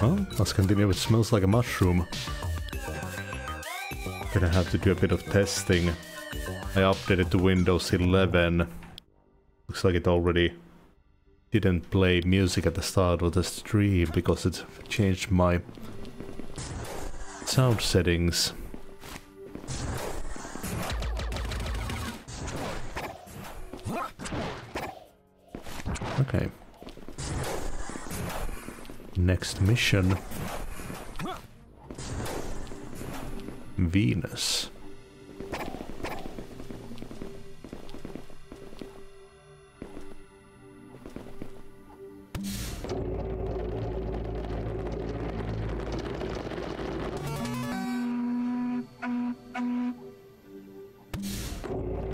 Well, let's continue. It smells like a mushroom. Gonna have to do a bit of testing. I updated to Windows 11. Looks like it already didn't play music at the start of the stream because it changed my sound settings. Next mission. Venus.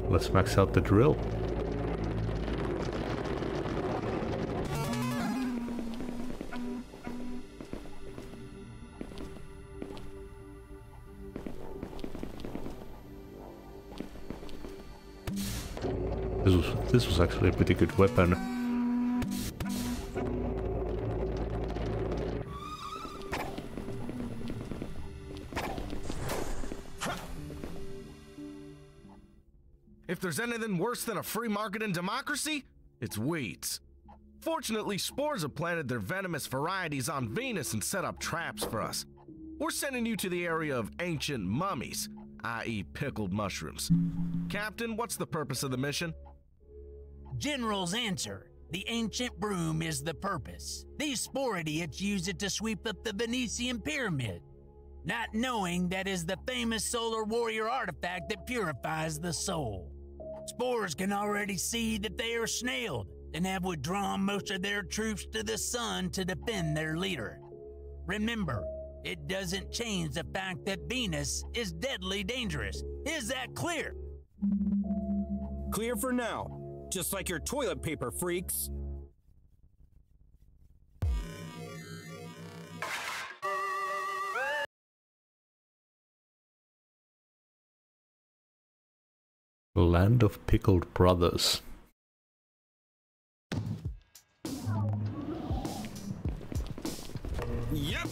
Let's max out the drill. This was actually a pretty good weapon. If there's anything worse than a free market and democracy, it's weeds. Fortunately, spores have planted their venomous varieties on Venus and set up traps for us. We're sending you to the area of ancient mummies, i.e., pickled mushrooms. Captain, what's the purpose of the mission? General's answer. The ancient broom is the purpose. These spore idiots use it to sweep up the Venetian pyramid, not knowing that is the famous solar warrior artifact that purifies the soul. Spores can already see that they are snailed and have withdrawn most of their troops to the sun to defend their leader. Remember, it doesn't change the fact that Venus is deadly dangerous. Is that clear? Clear for now. Just like your toilet paper, freaks. Land of Pickled Brothers. Yep.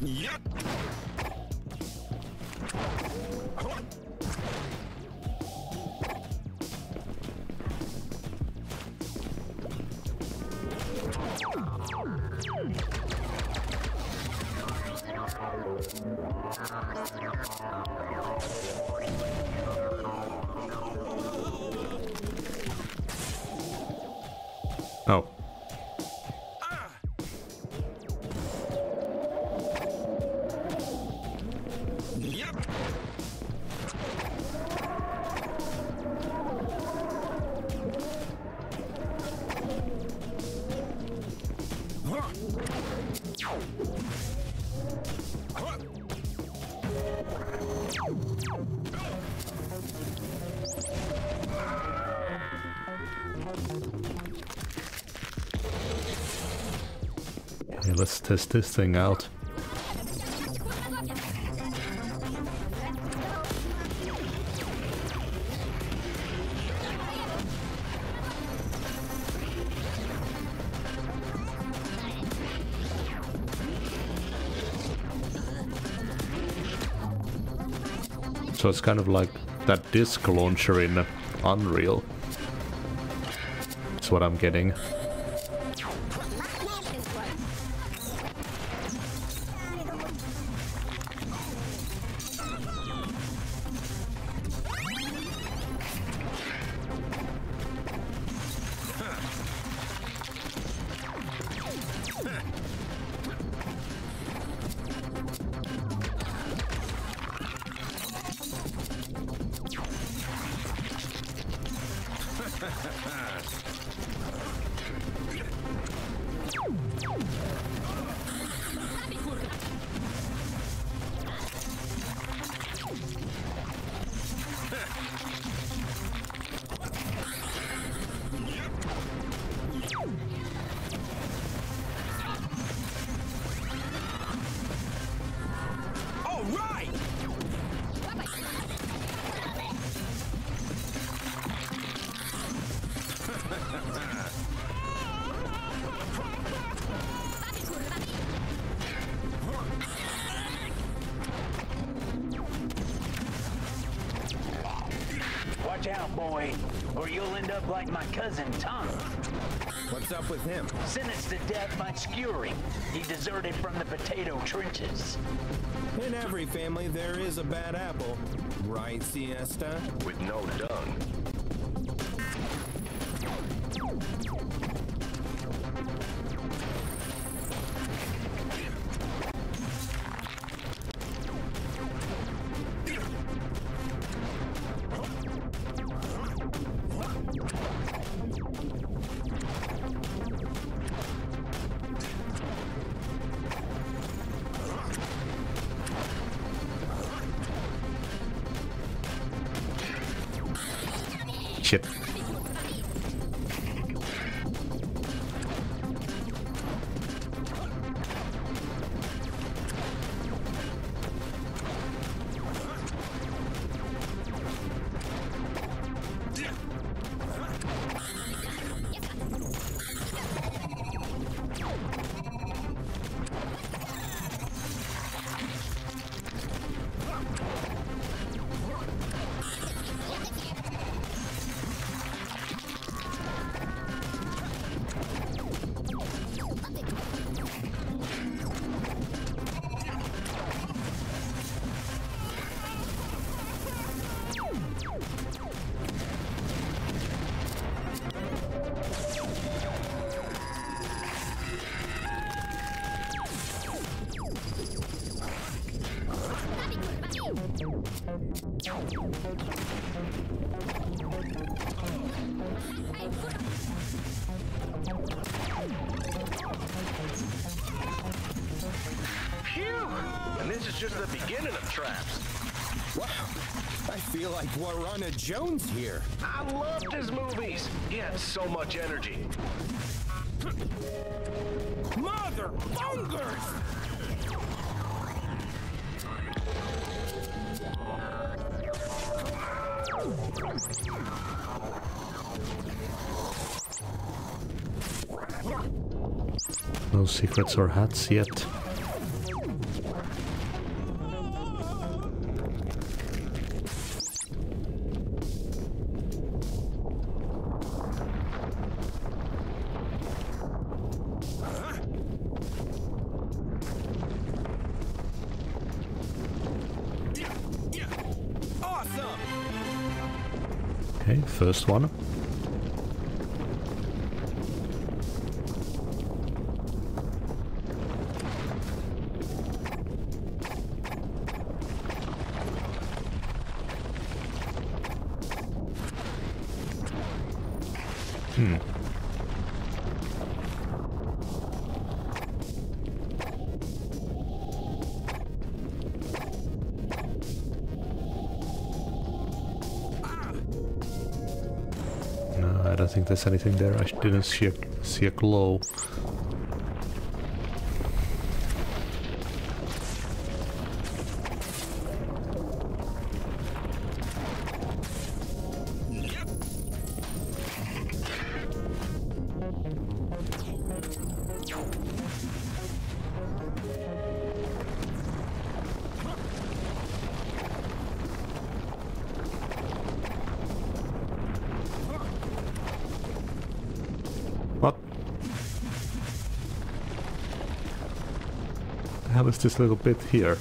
Yep. Oh. Okay, let's test this thing out. So it's kind of like that disc launcher in Unreal. That's what I'm getting. Shit. Like Warana Jones here. I loved his movies. He had so much energy. Mother bungers! No secrets or hats yet. Okay, first one. There's anything there. I didn't see a, see a glow. This little bit here?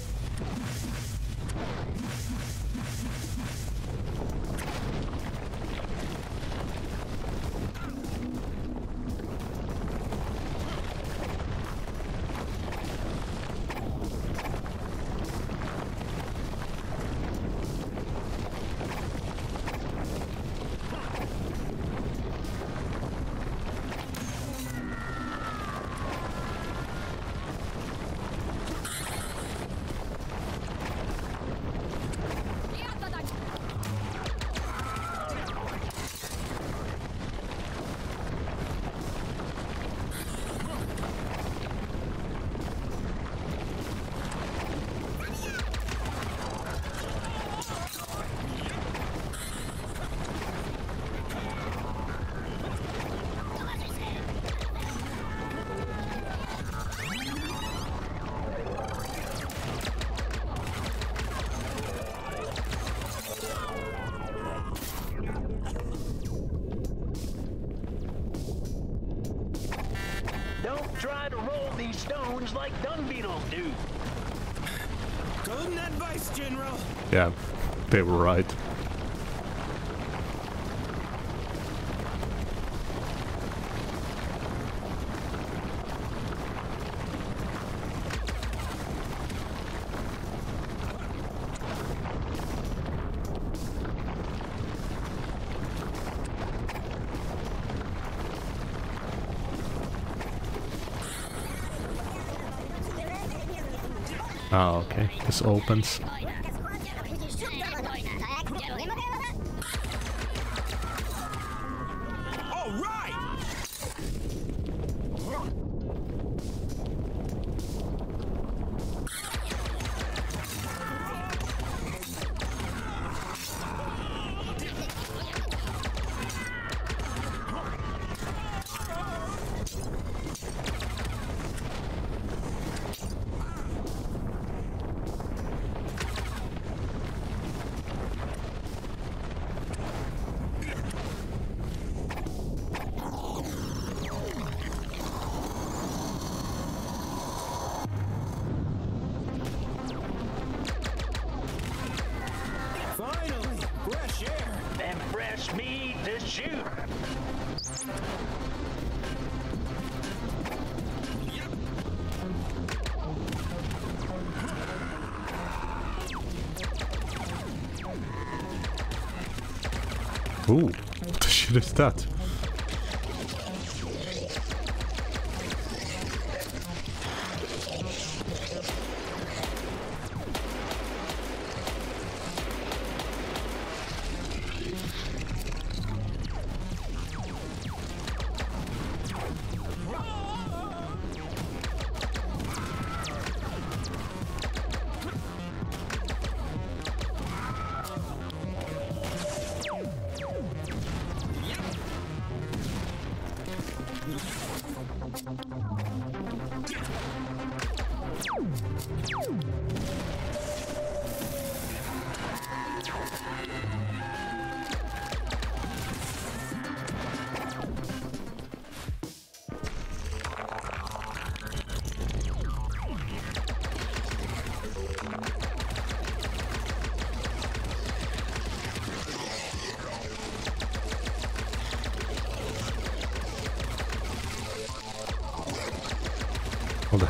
Opens. The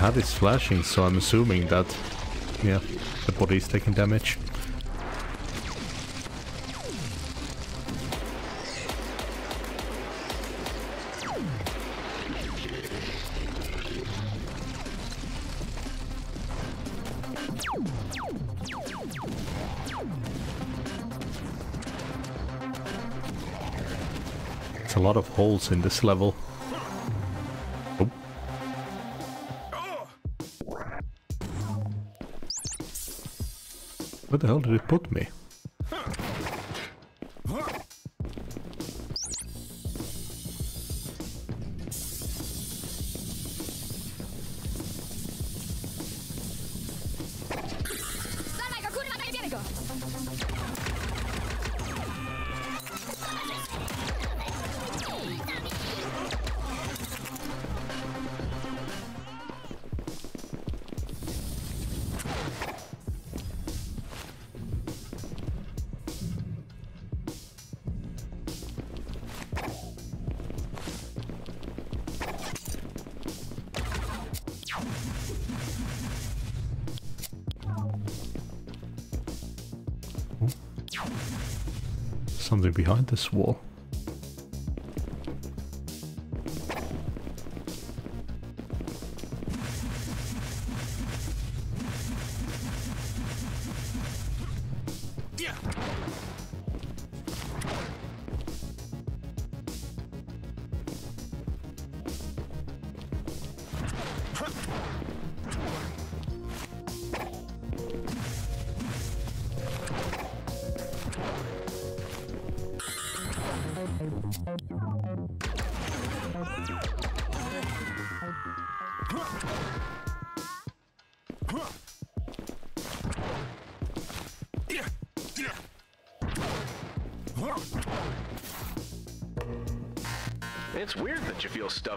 hat is flashing, so I'm assuming that, yeah, the body is taking damage. It's a lot of holes in this level. The hell did it put me? This wall.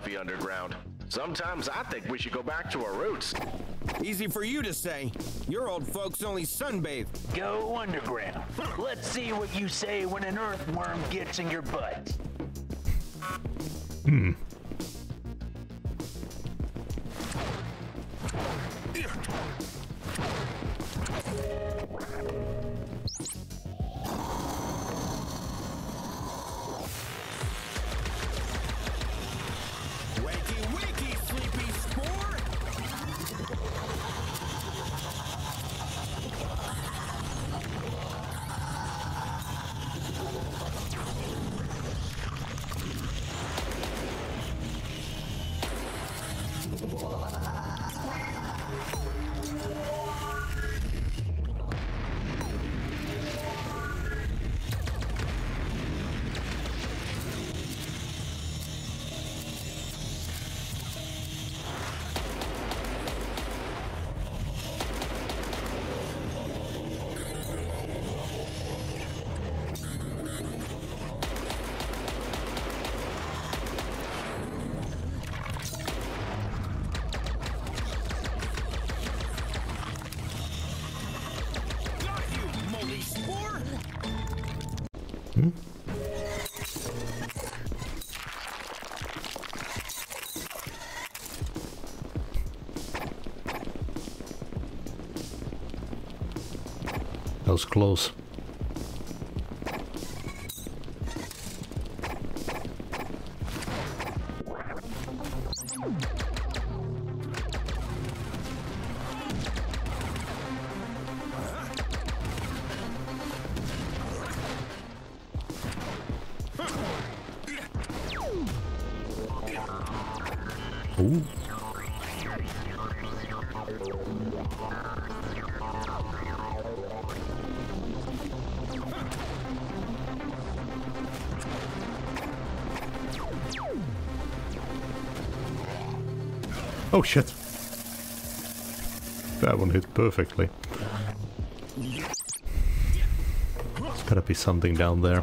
Stuffy underground. Sometimes I think we should go back to our roots. Easy for you to say. Your old folks only sunbathe. Go underground. Let's see what you say when an earthworm gets in your butt. Wakey, possible. That was shit. That one hit perfectly. There's gotta be something down there.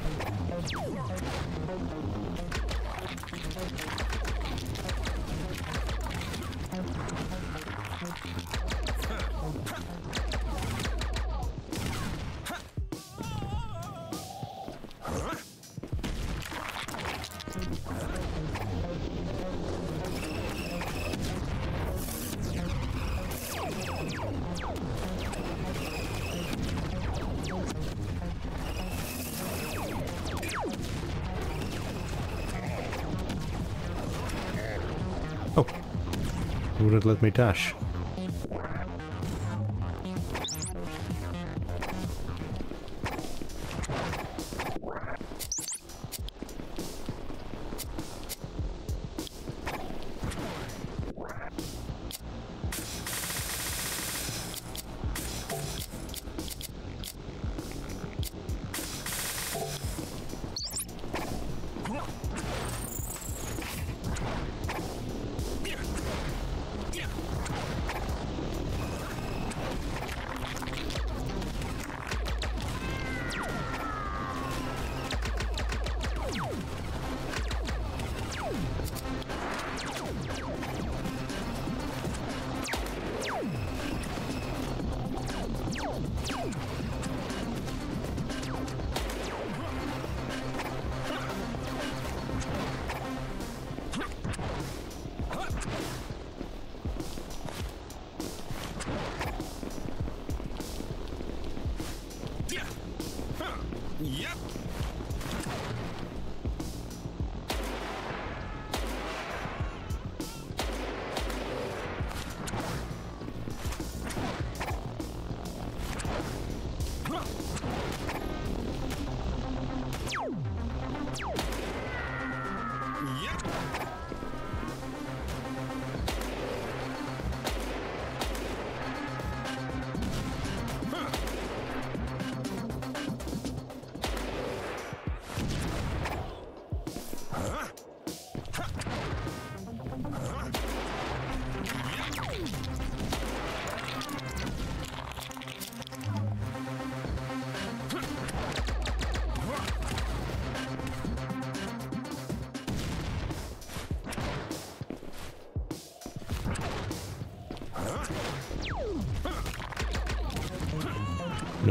Dash.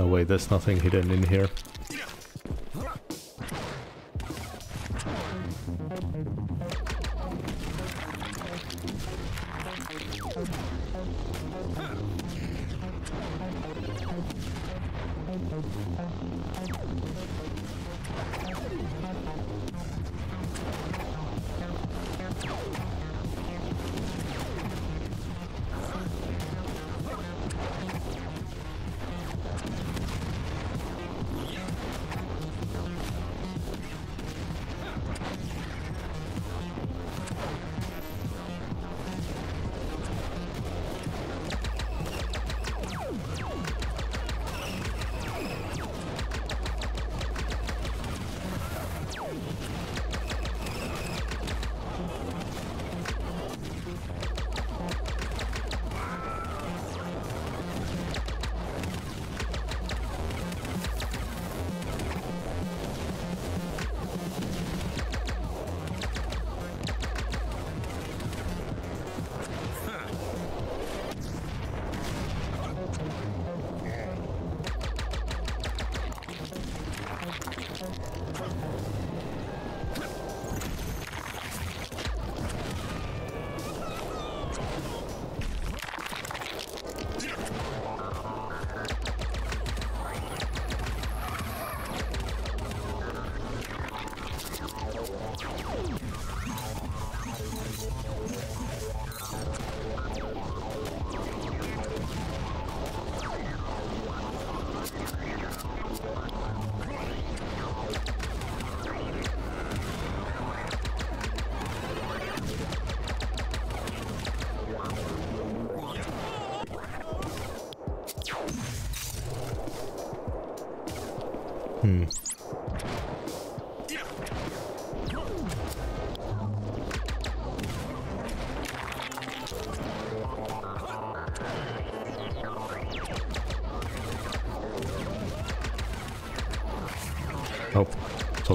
No way, there's nothing hidden in here.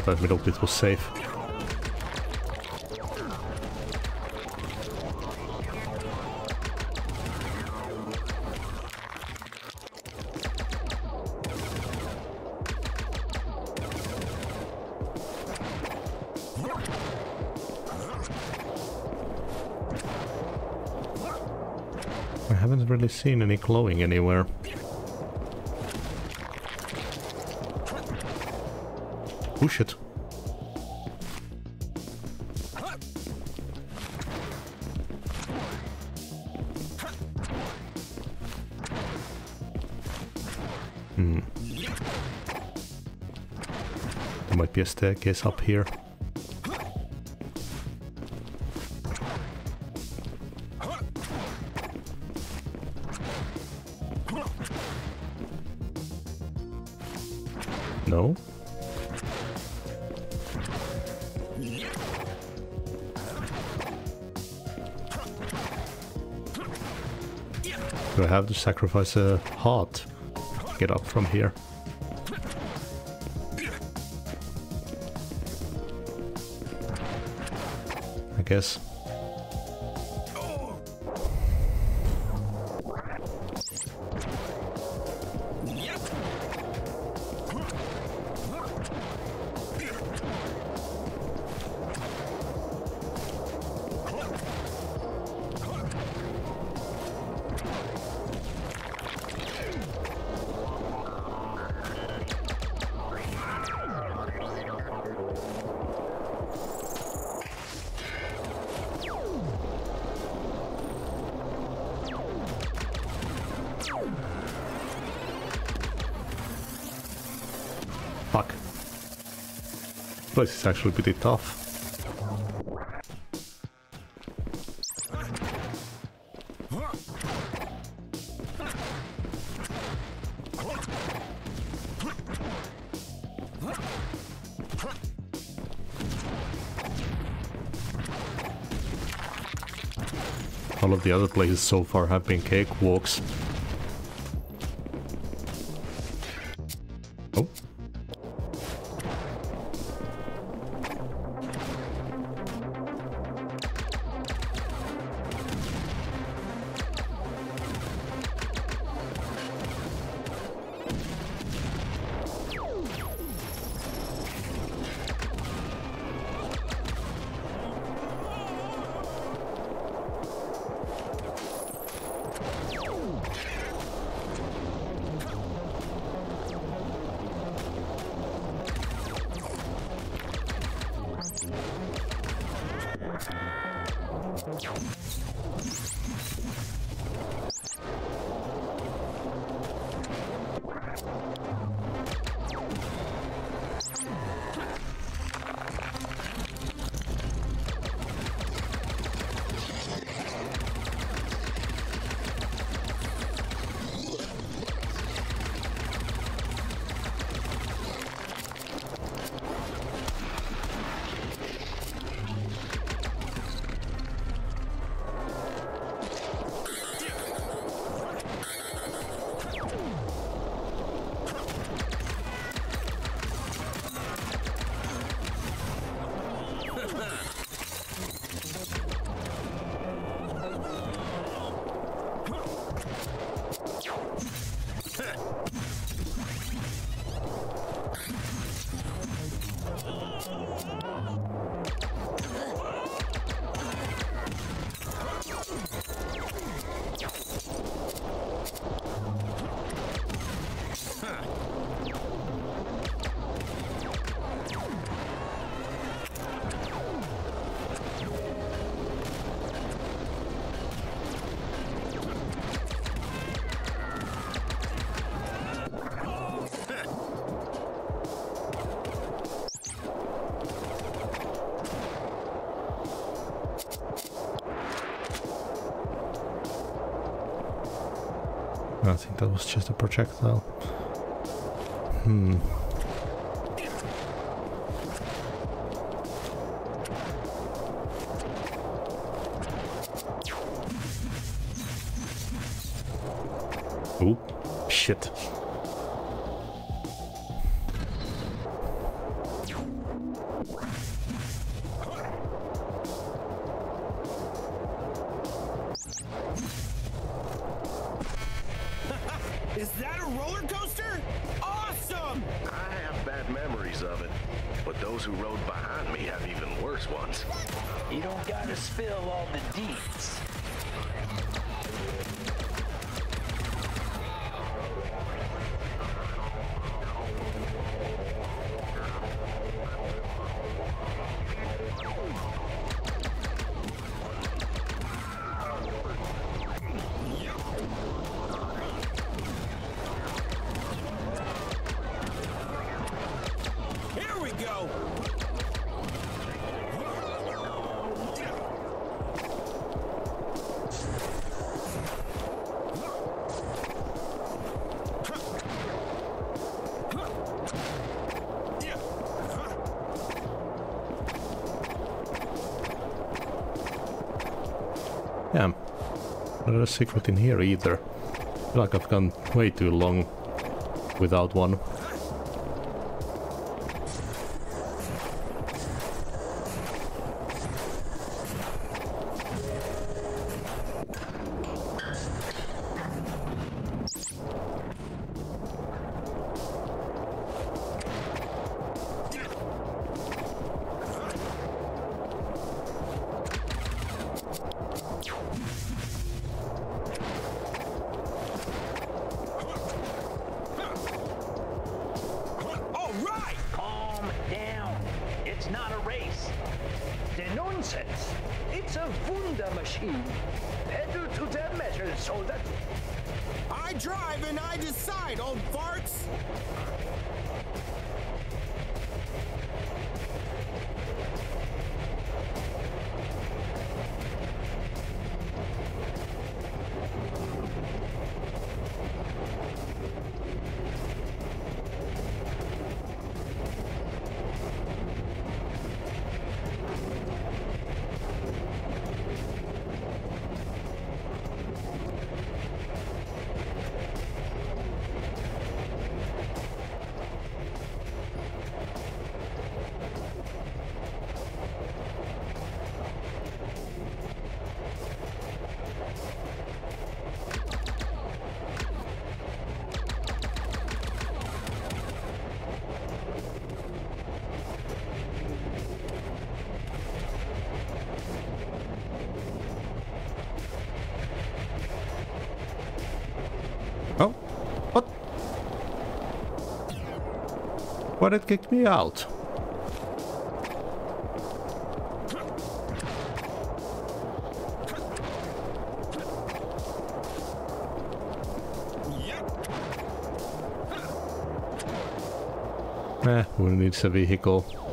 That middle bit was safe. I haven't really seen any glowing anywhere. Oh shit. Hmm. There might be a staircase up here. Sacrifice a heart get up from here? I guess. Place is actually pretty tough. All of the other places so far have been cakewalks. A secret in here either. I feel like I've gone way too long without one. but it kicked me out. Eh, we need a vehicle.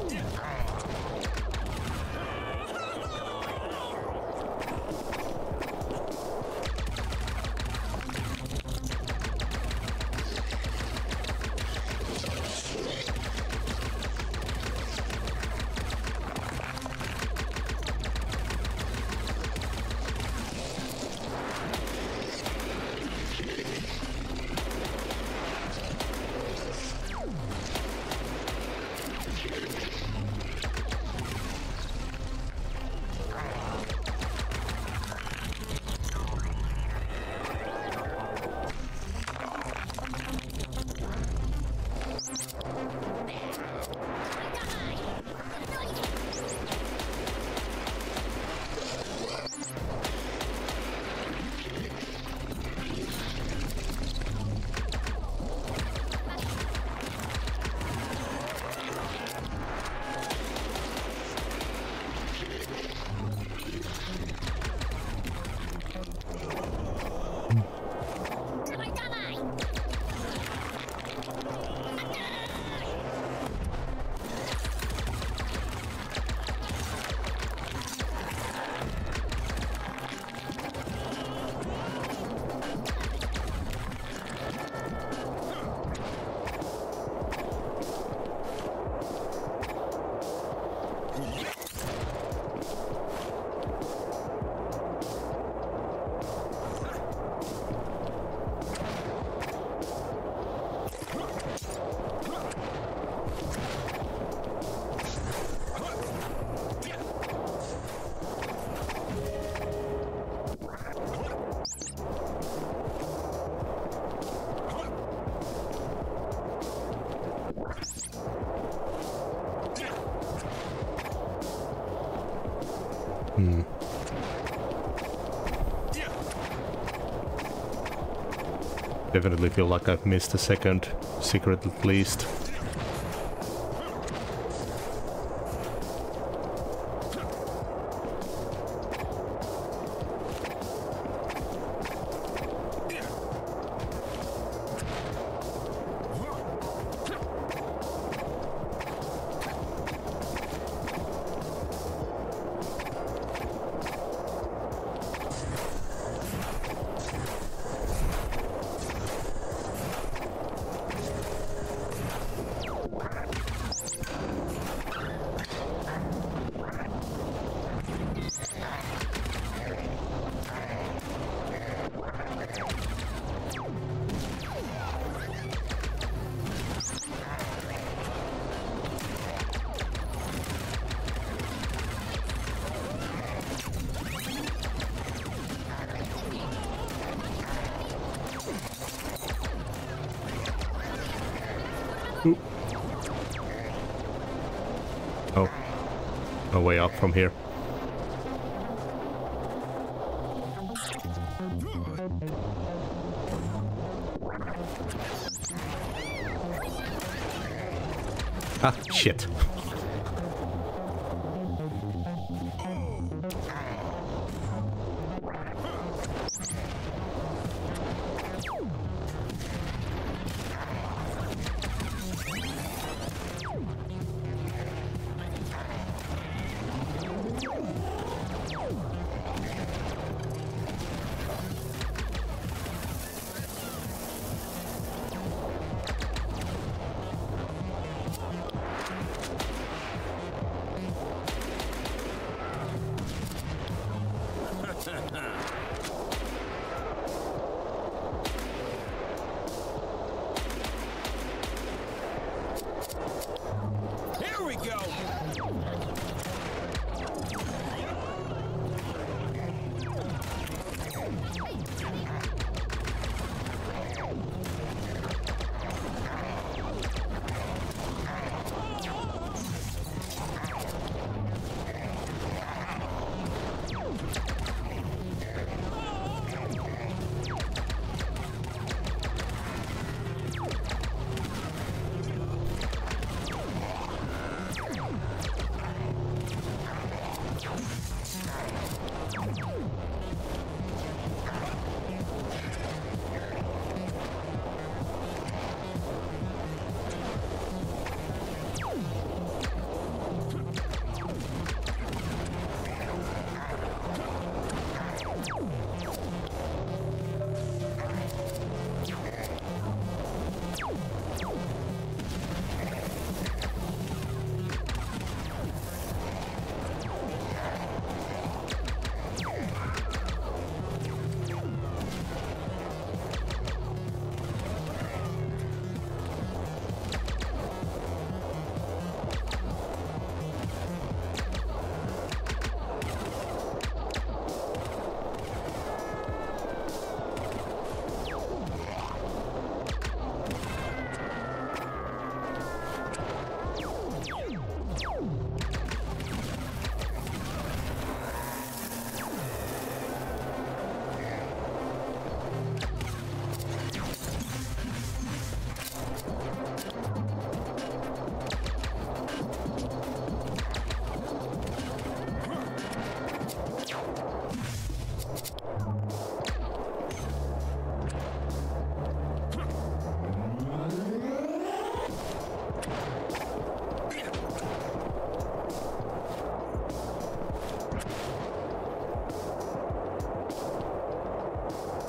Definitely feel like I've missed a second secret at least.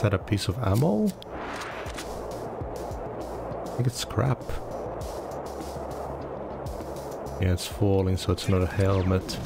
That a piece of ammo? I think it's scrap. Yeah, it's falling, so it's not a helmet.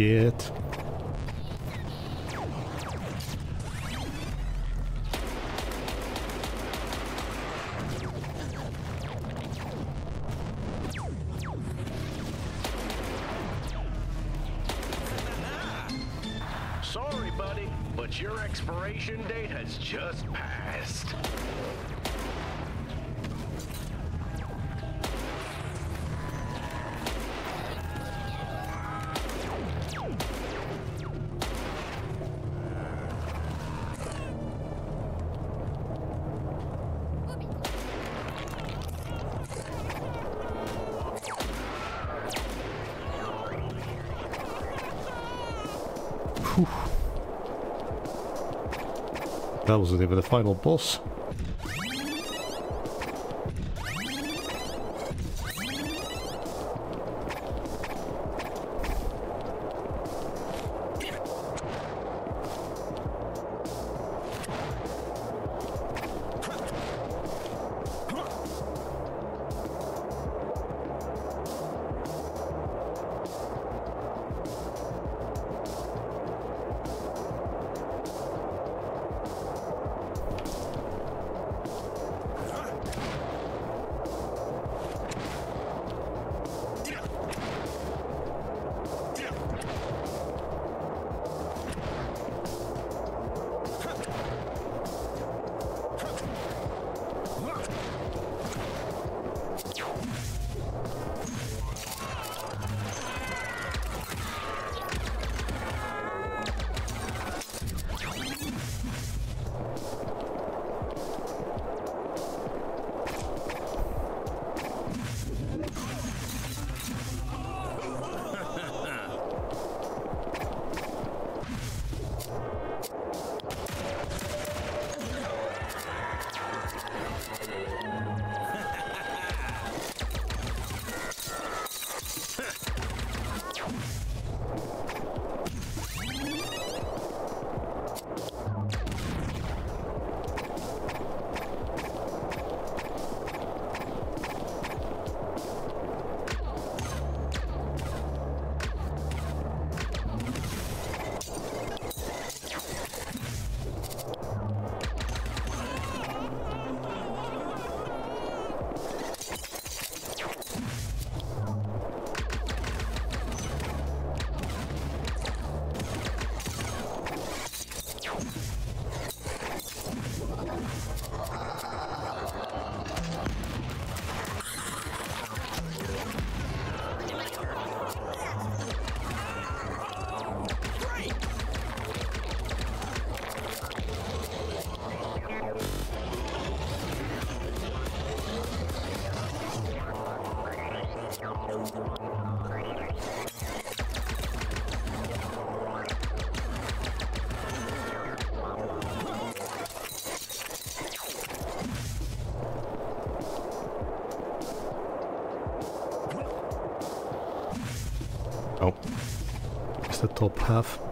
Shit. That wasn't even the final boss. The top half.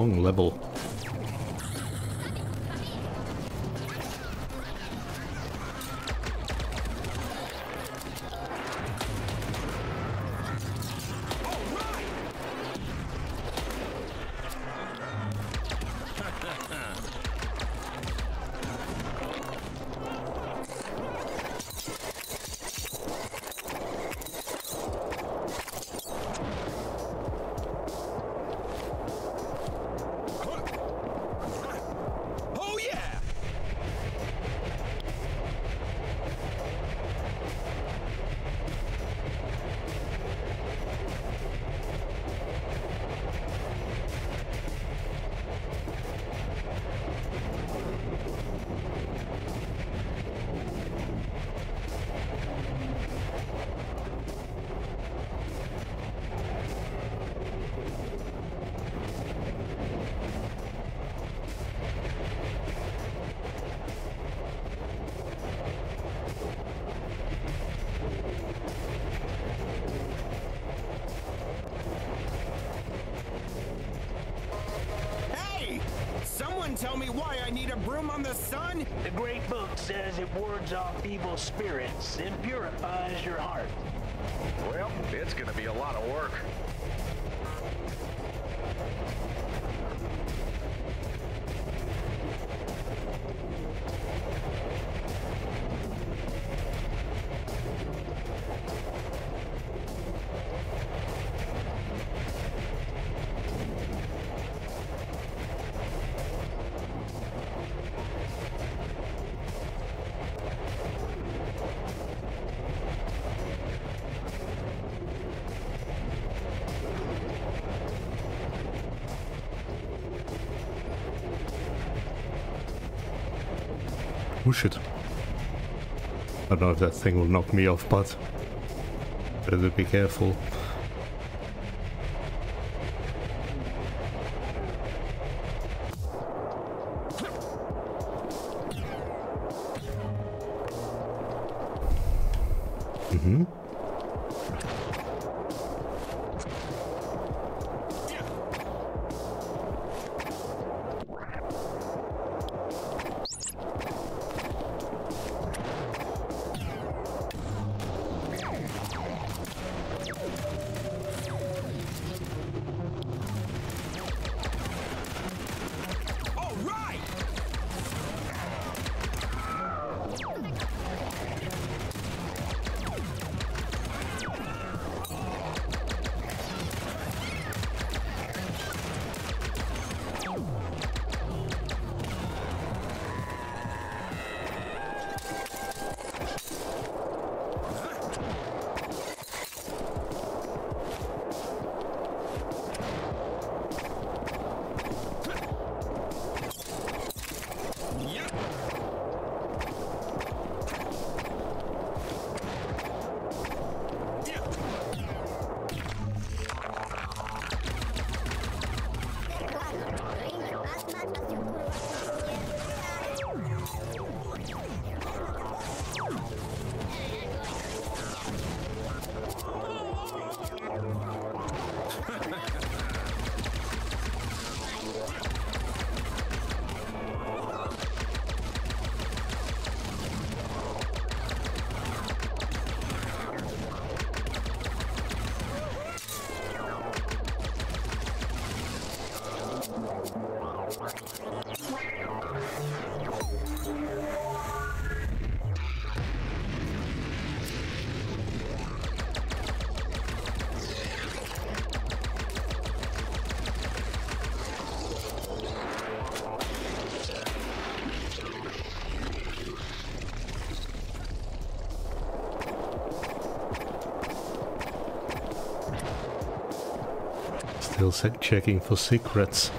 Long level. Off evil spirits I don't know if that thing will knock me off, but better be careful. Checking for secrets.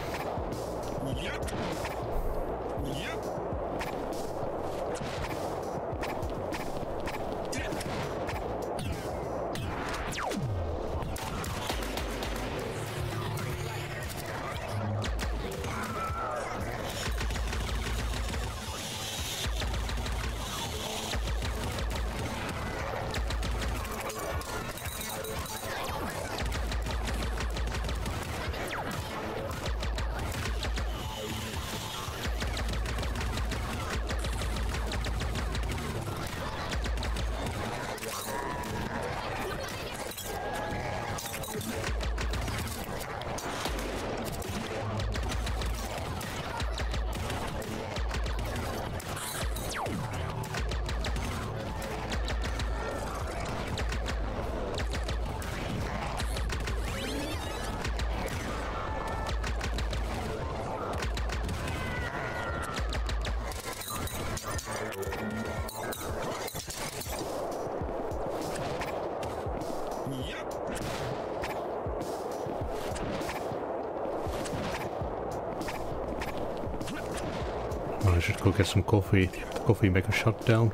Some coffee. The coffee maker shut down.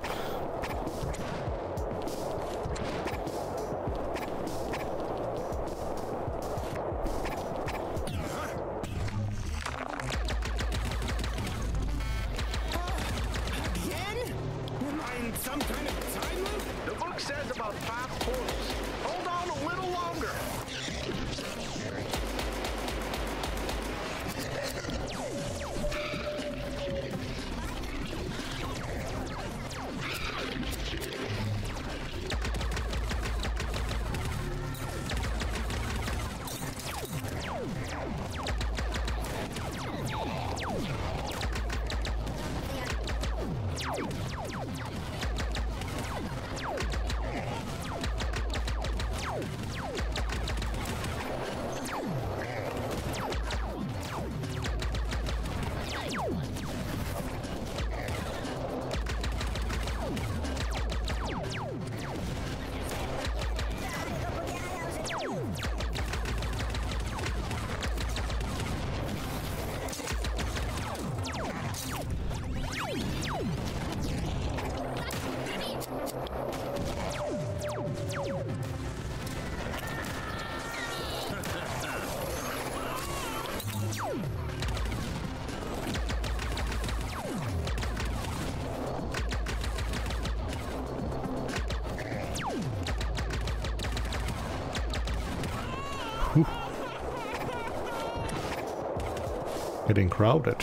Getting crowded.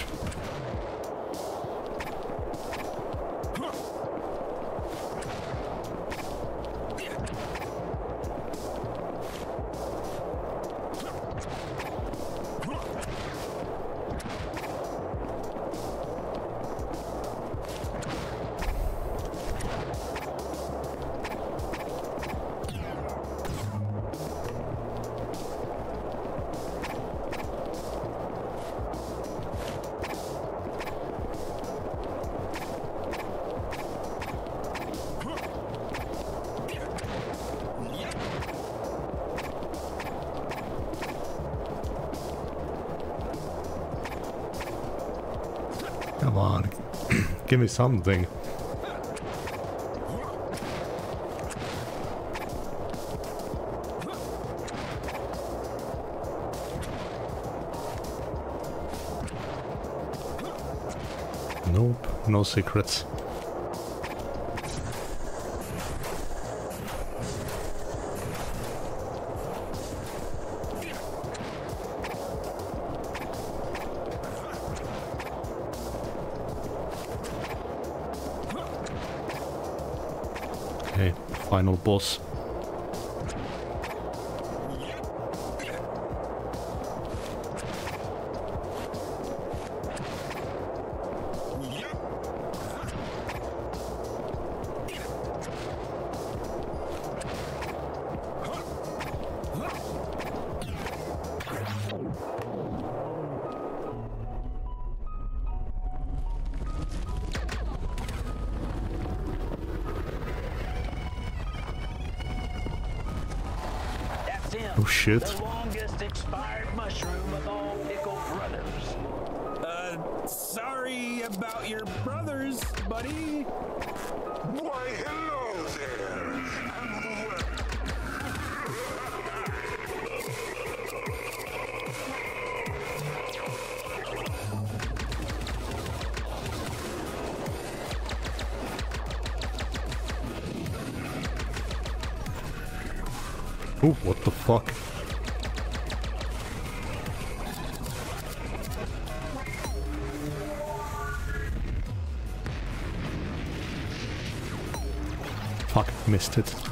Give me something. Nope, no secrets. Boss. Ooh, what the fuck? Fuck, missed it.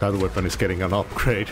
That weapon is getting an upgrade.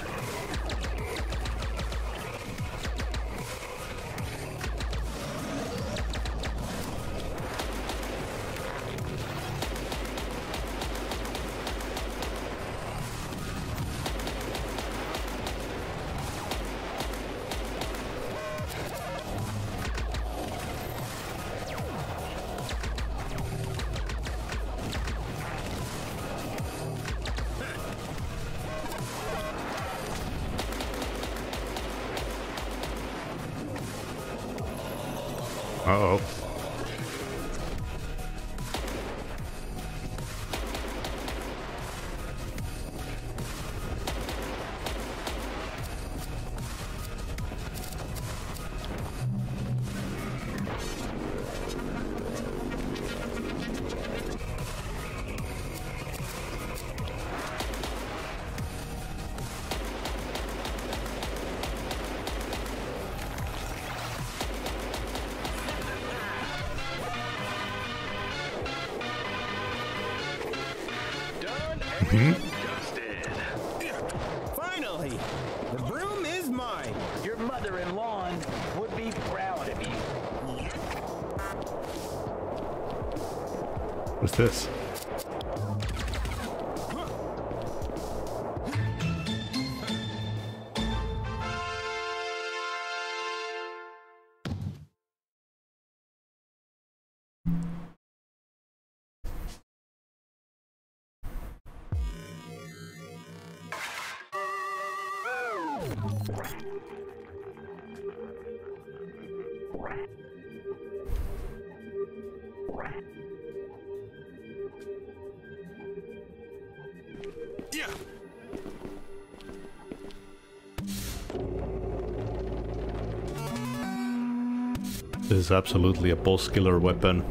Is absolutely a boss killer weapon.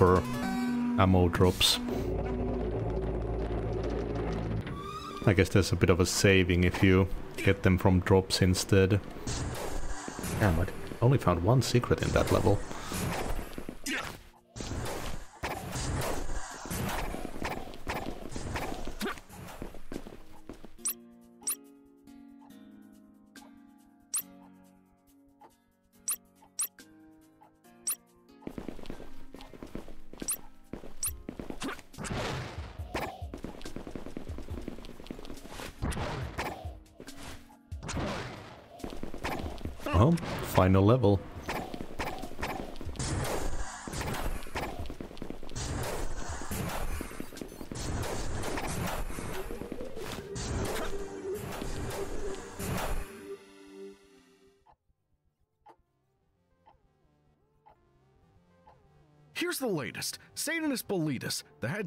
For ammo drops. I guess there's a bit of a saving if you get them from drops instead. Damn, I only found one secret in that level.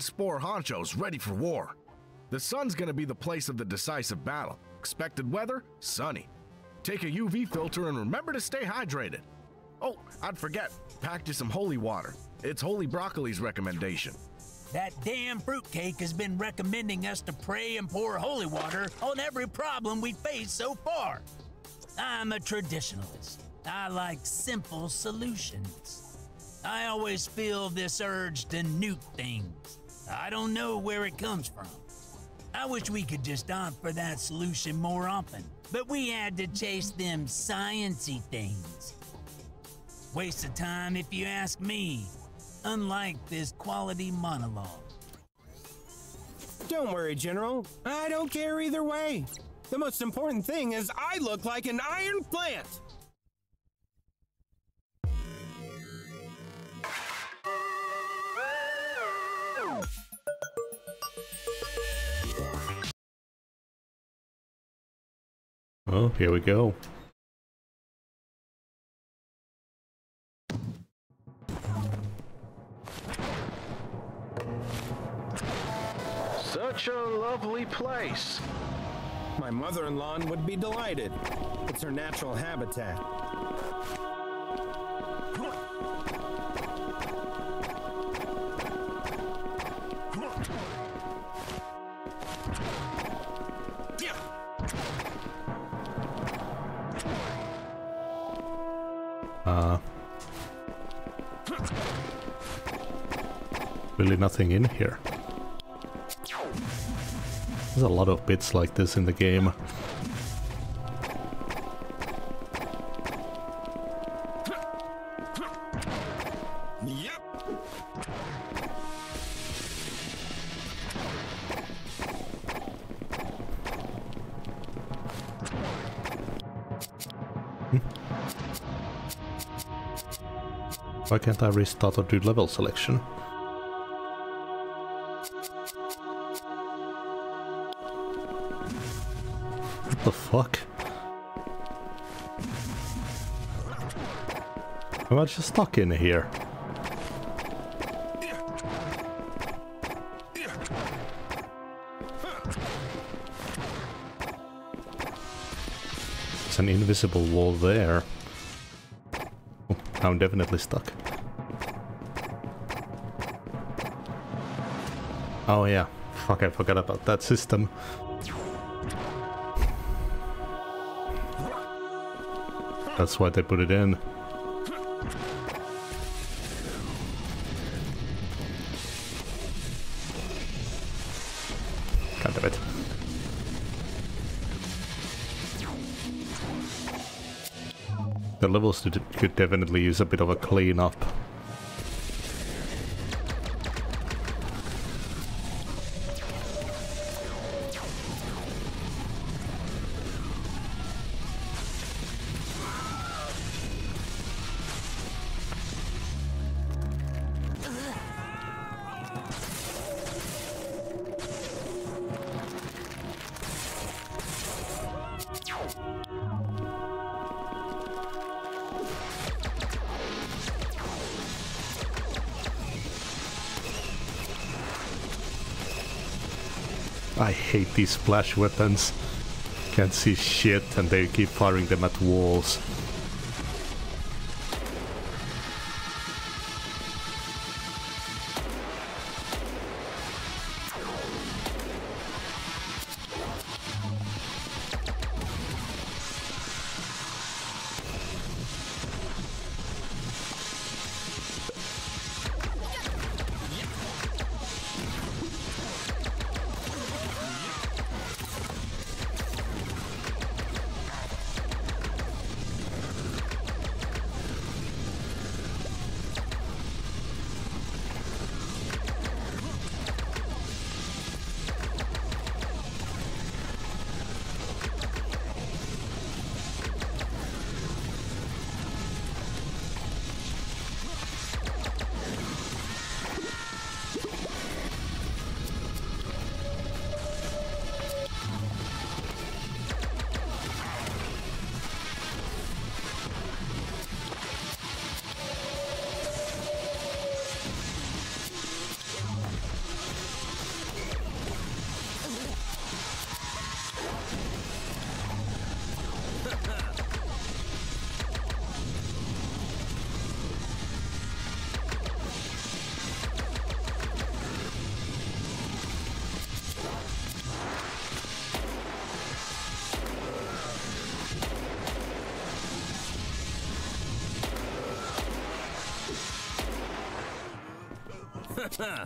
Spore honcho's ready for war. The sun's gonna be the place of the decisive battle. Expected weather? Sunny. Take a UV filter and remember to stay hydrated. Oh, I'd forget. Packed you some holy water. It's Holy Broccoli's recommendation. That damn fruitcake has been recommending us to pray and pour holy water on every problem we face so far. I'm a traditionalist. I like simple solutions. I always feel this urge to nuke things. I don't know where it comes from. I wish we could just opt for that solution more often, but we had to chase them sciency things. Waste of time if you ask me, unlike this quality monologue. Don't worry, General. I don't care either way. The most important thing is I look like an iron plant. Oh, here we go. Such a lovely place. My mother-in-law would be delighted. It's her natural habitat. Nothing in here. There's a lot of bits like this in the game. Hmm. Why can't I restart or do level selection? Am I just stuck in here? There's an invisible wall there. Oh, I'm definitely stuck. Oh yeah, fuck I forgot about that system. That's why they put it in. Could could definitely use a bit of a cleanup. I these splash weapons. Can't see shit and they keep firing them at walls. Huh.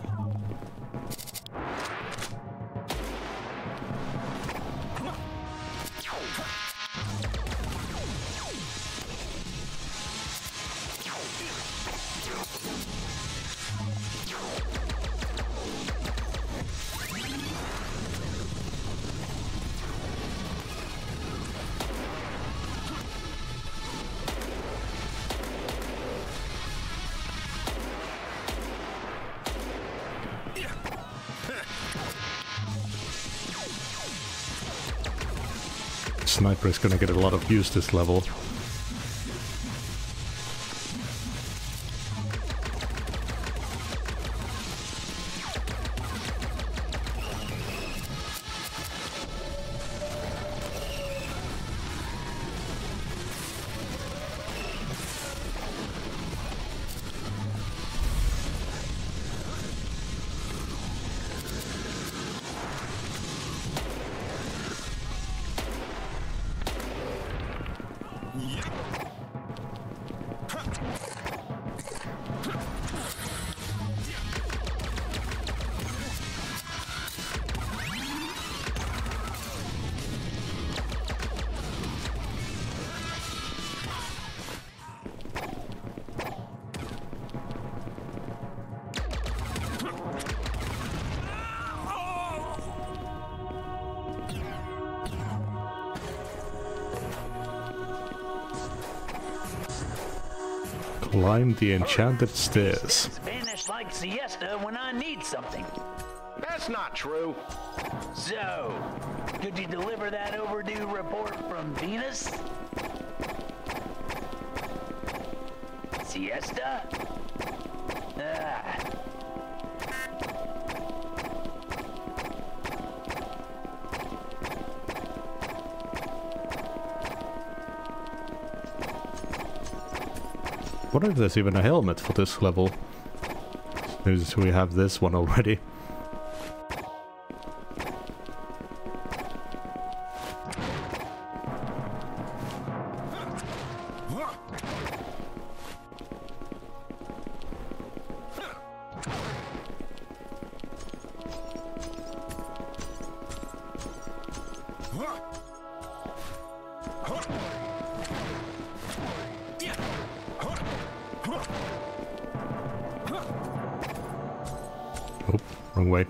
Sniper is gonna get a lot of use this level. Climb the enchanted stairs. Vanish like siesta when I need something. That's not true. So, could you deliver that overdue report from Venus? There's even a helmet for this level. We have this one already. Oh, wrong way.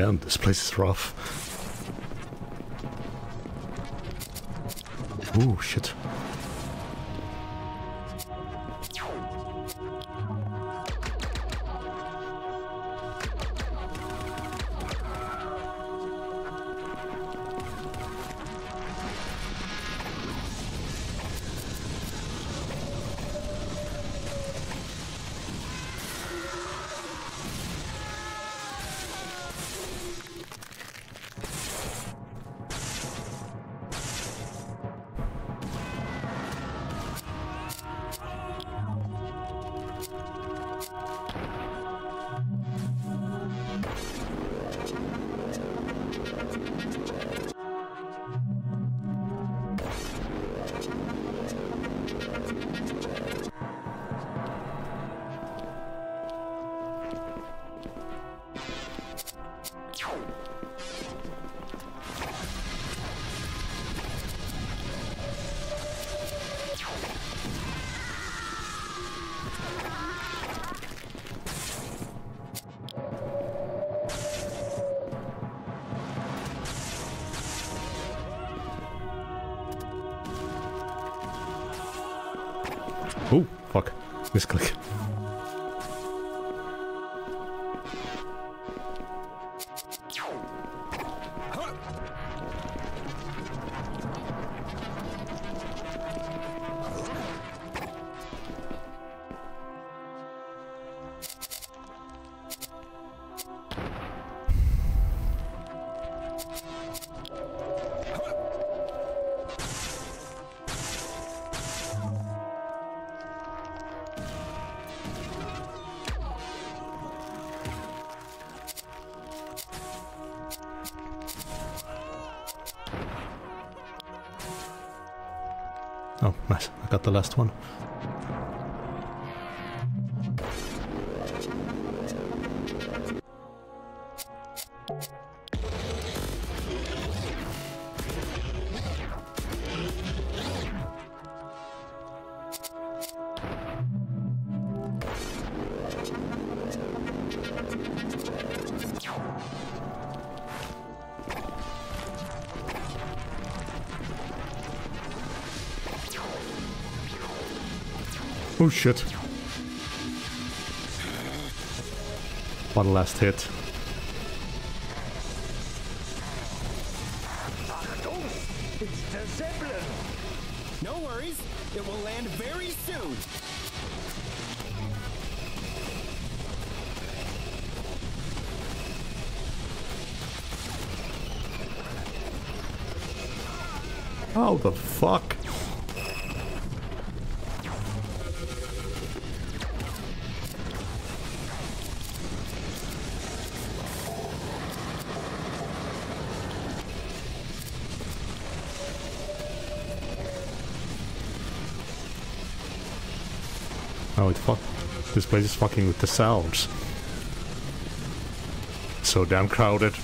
Yeah, this place is rough. Ooh, shit. Misclick. Oh, shit. One last hit. Fuck. This place is fucking with the sounds. So damn crowded.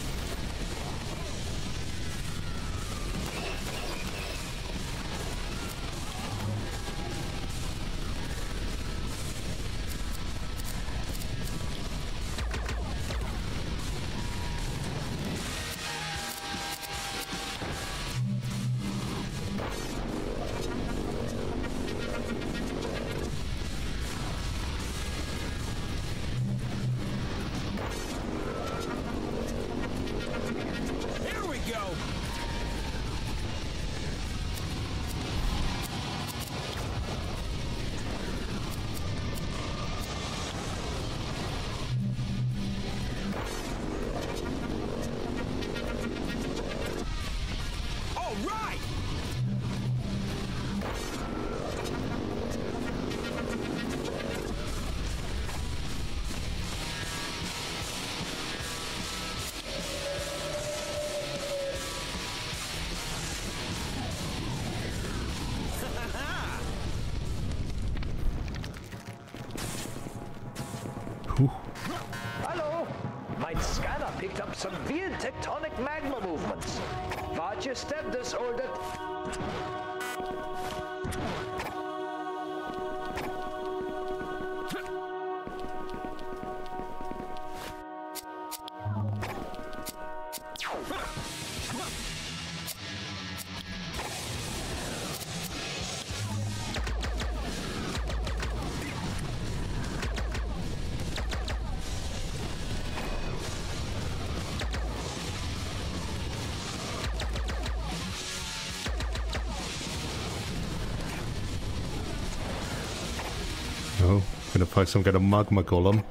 Gonna find some kind of magma golem.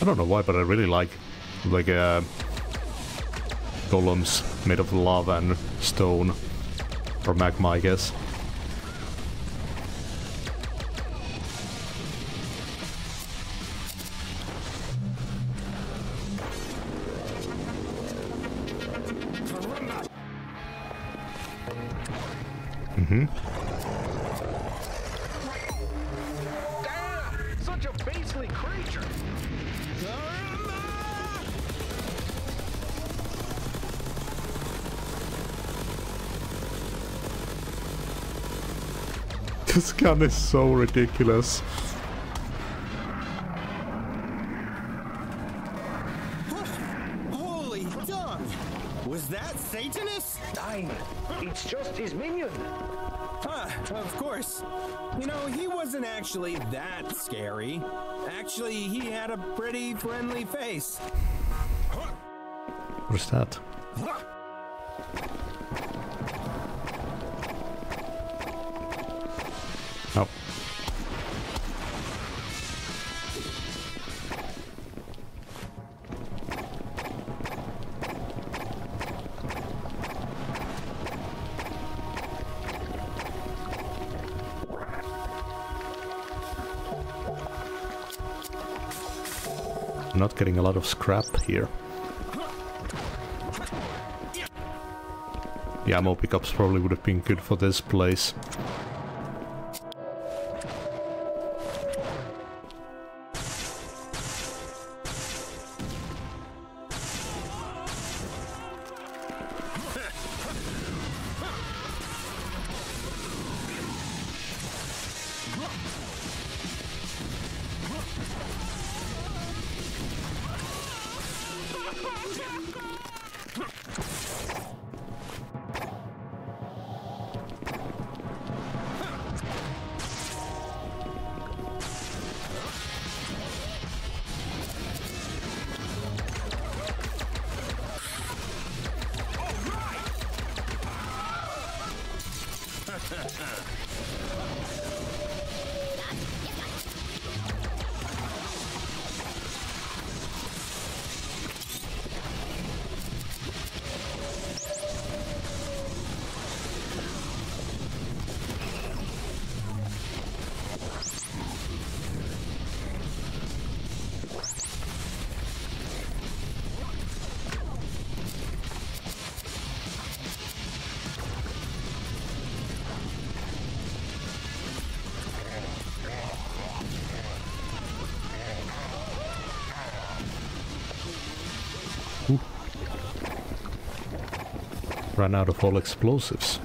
I don't know why, but I really like like uh, golems made of lava and stone or magma, I guess. Gun is so ridiculous. Holy dung! Was that Satanist? Nein, it's just his minion. Huh, of course. You know, he wasn't actually that scary. Actually, he had a pretty friendly face. What's that? Oh. Not getting a lot of scrap here. The ammo pickups probably would have been good for this place. Ran out of all explosives.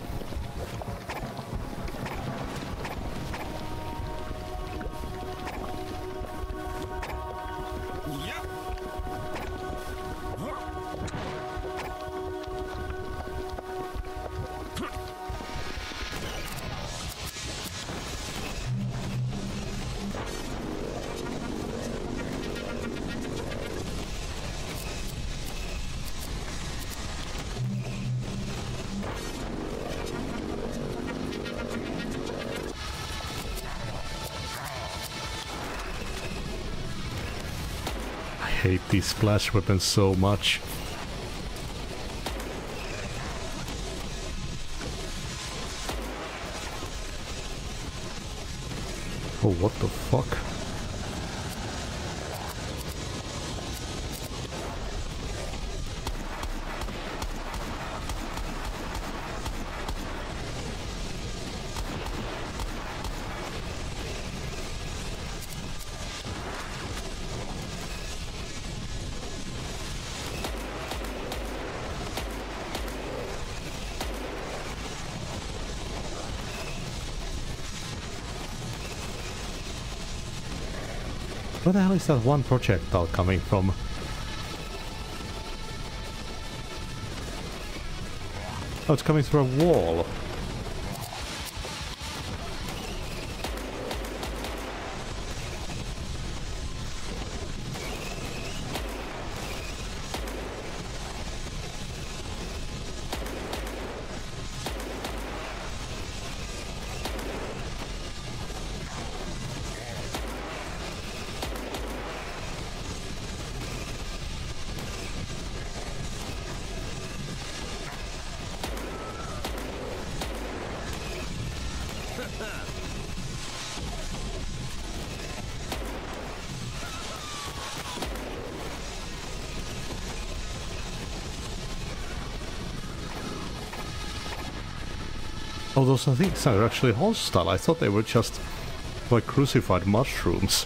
Hate these splash weapons so much. Oh, what the fuck? Hell is that one projectile coming from? Oh, it's coming through a wall. Those things are actually hostile. I thought they were just like crucified mushrooms.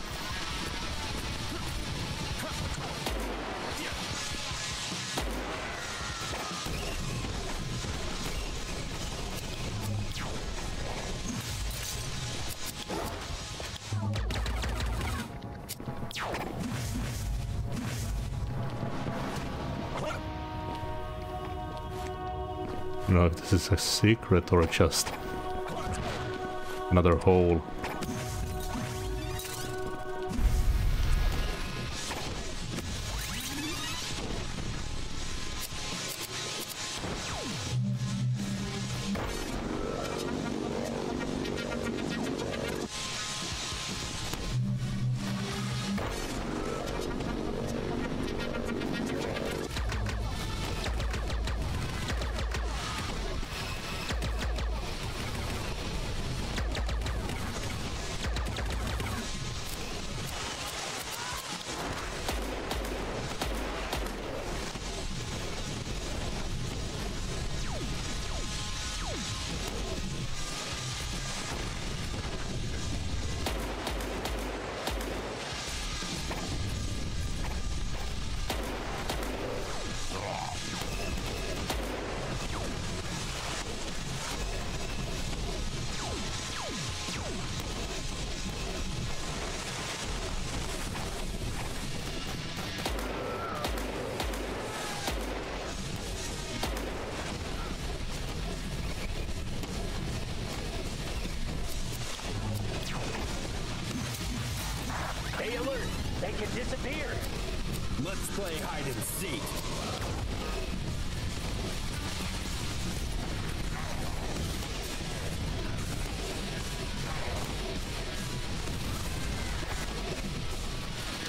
Is a secret or just another hole.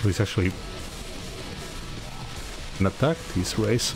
He's actually an attack these rays.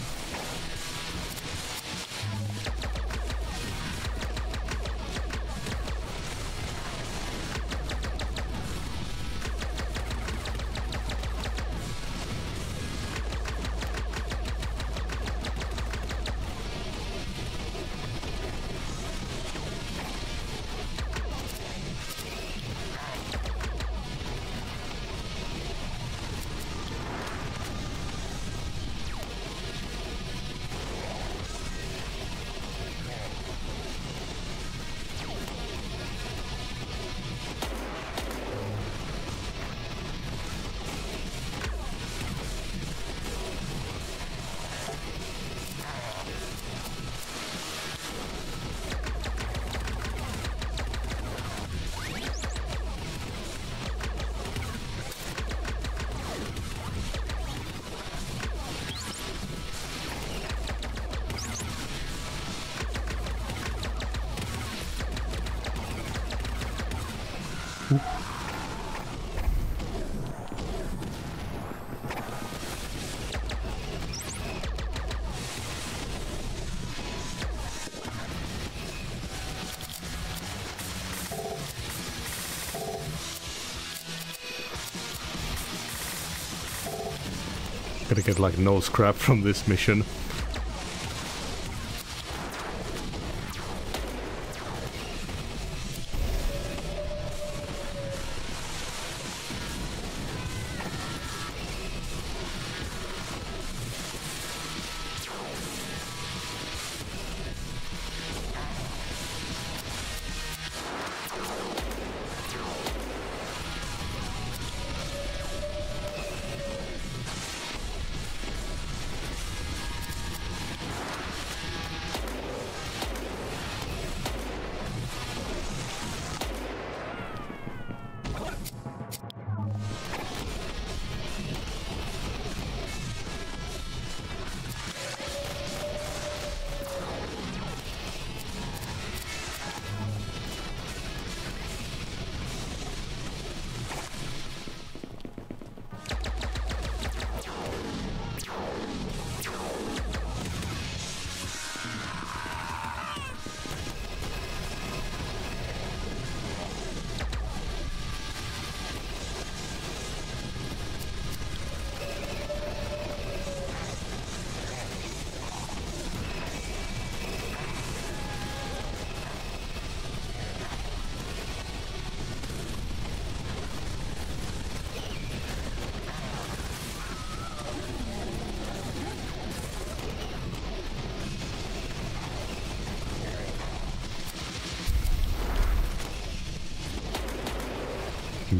Get like no scrap from this mission.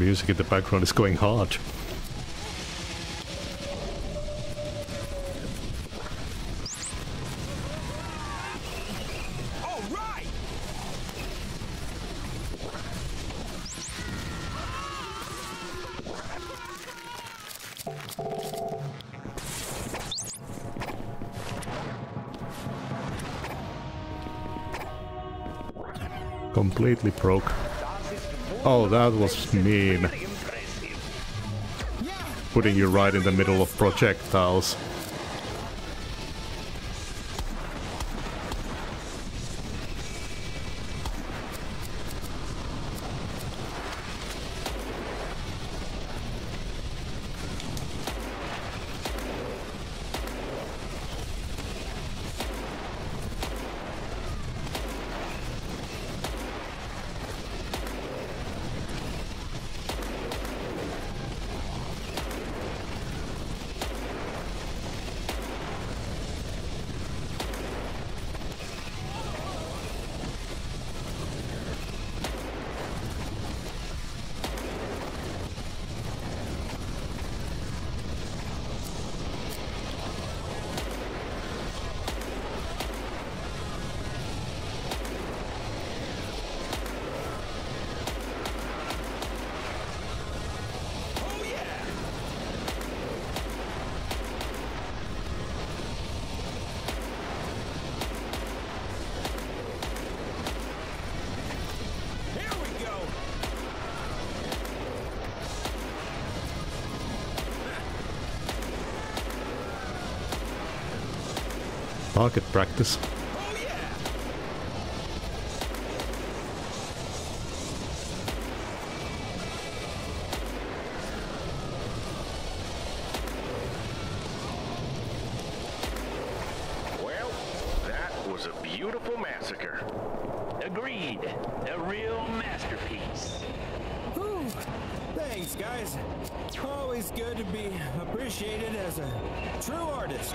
Music in the background is going hard. Completely broke. Oh, that was mean. Putting you right in the middle of projectiles. Thanks, guys. Always good to be appreciated as a true artist.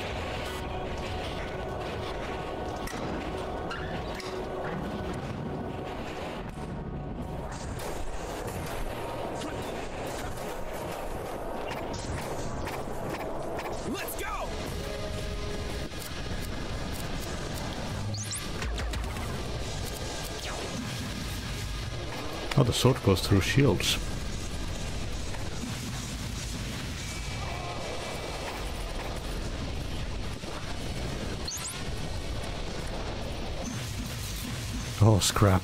Oh, the sword goes through shields. Oh, scrap.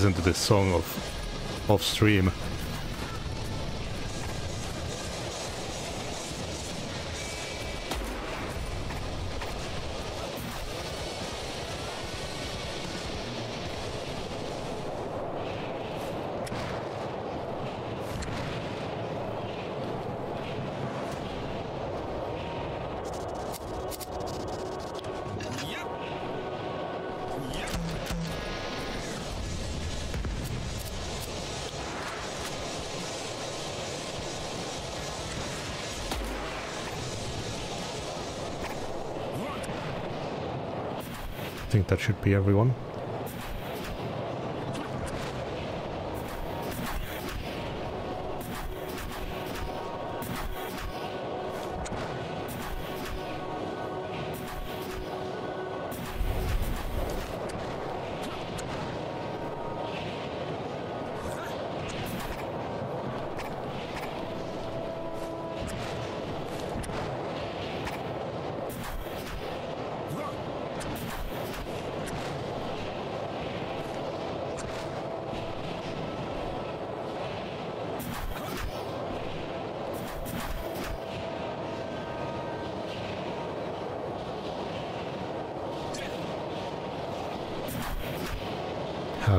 Listen to this song off off stream. That should be everyone.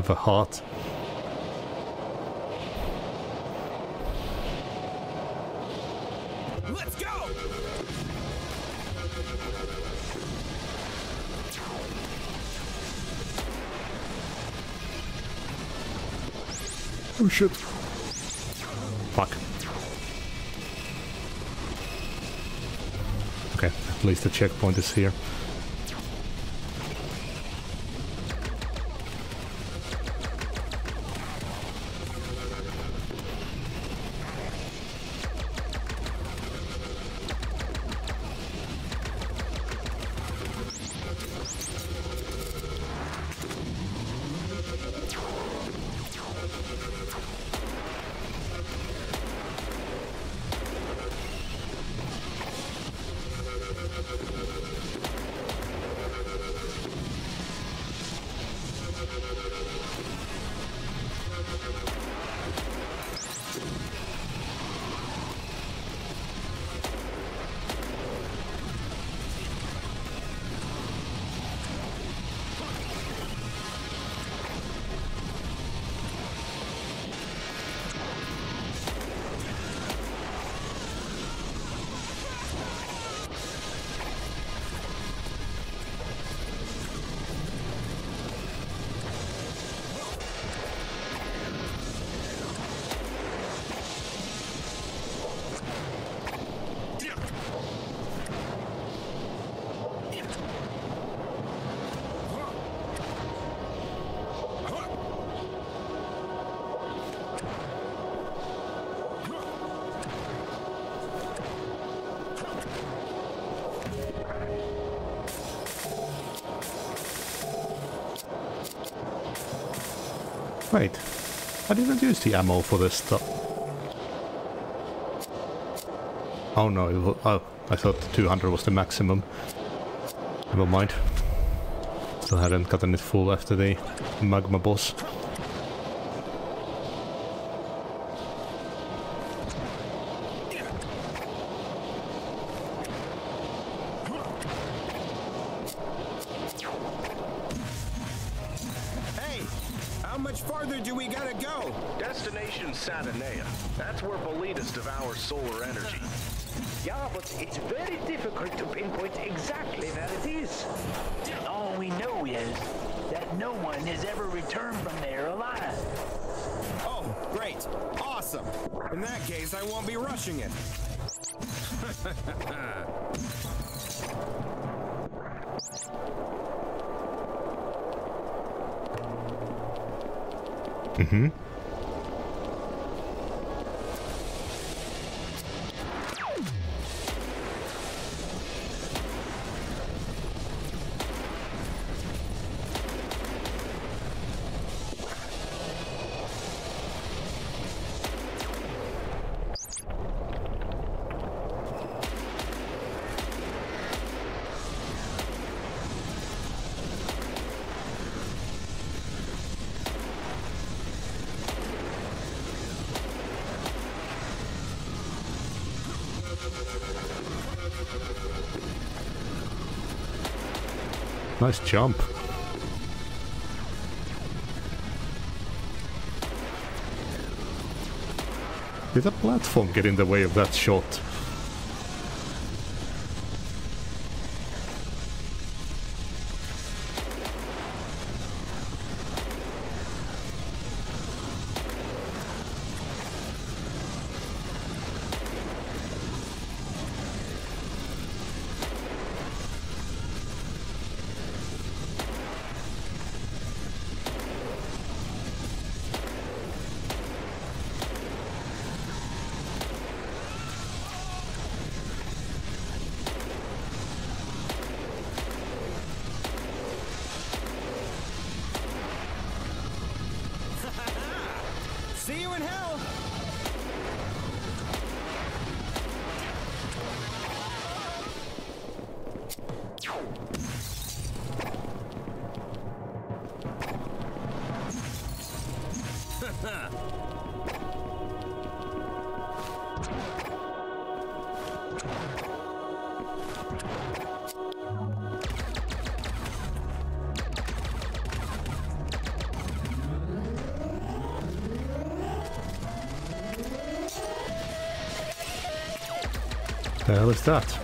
Have a heart. Let's go! Oh shit. Fuck. Okay, at least the checkpoint is here. Didn't use the ammo for this stuff. Oh no, it wa- oh, I thought the 200 was the maximum. Never mind. Still hadn't gotten it full after the magma boss. Awesome. In that case, I won't be rushing it. Mm-hmm. Nice jump. Did a platform get in the way of that shot? The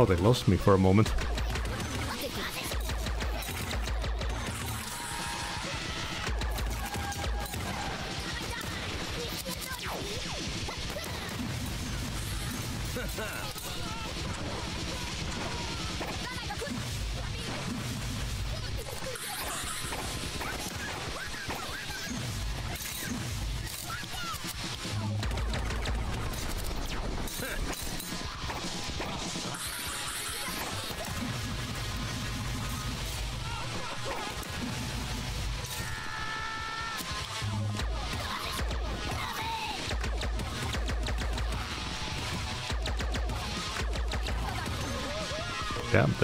Oh, they lost me for a moment.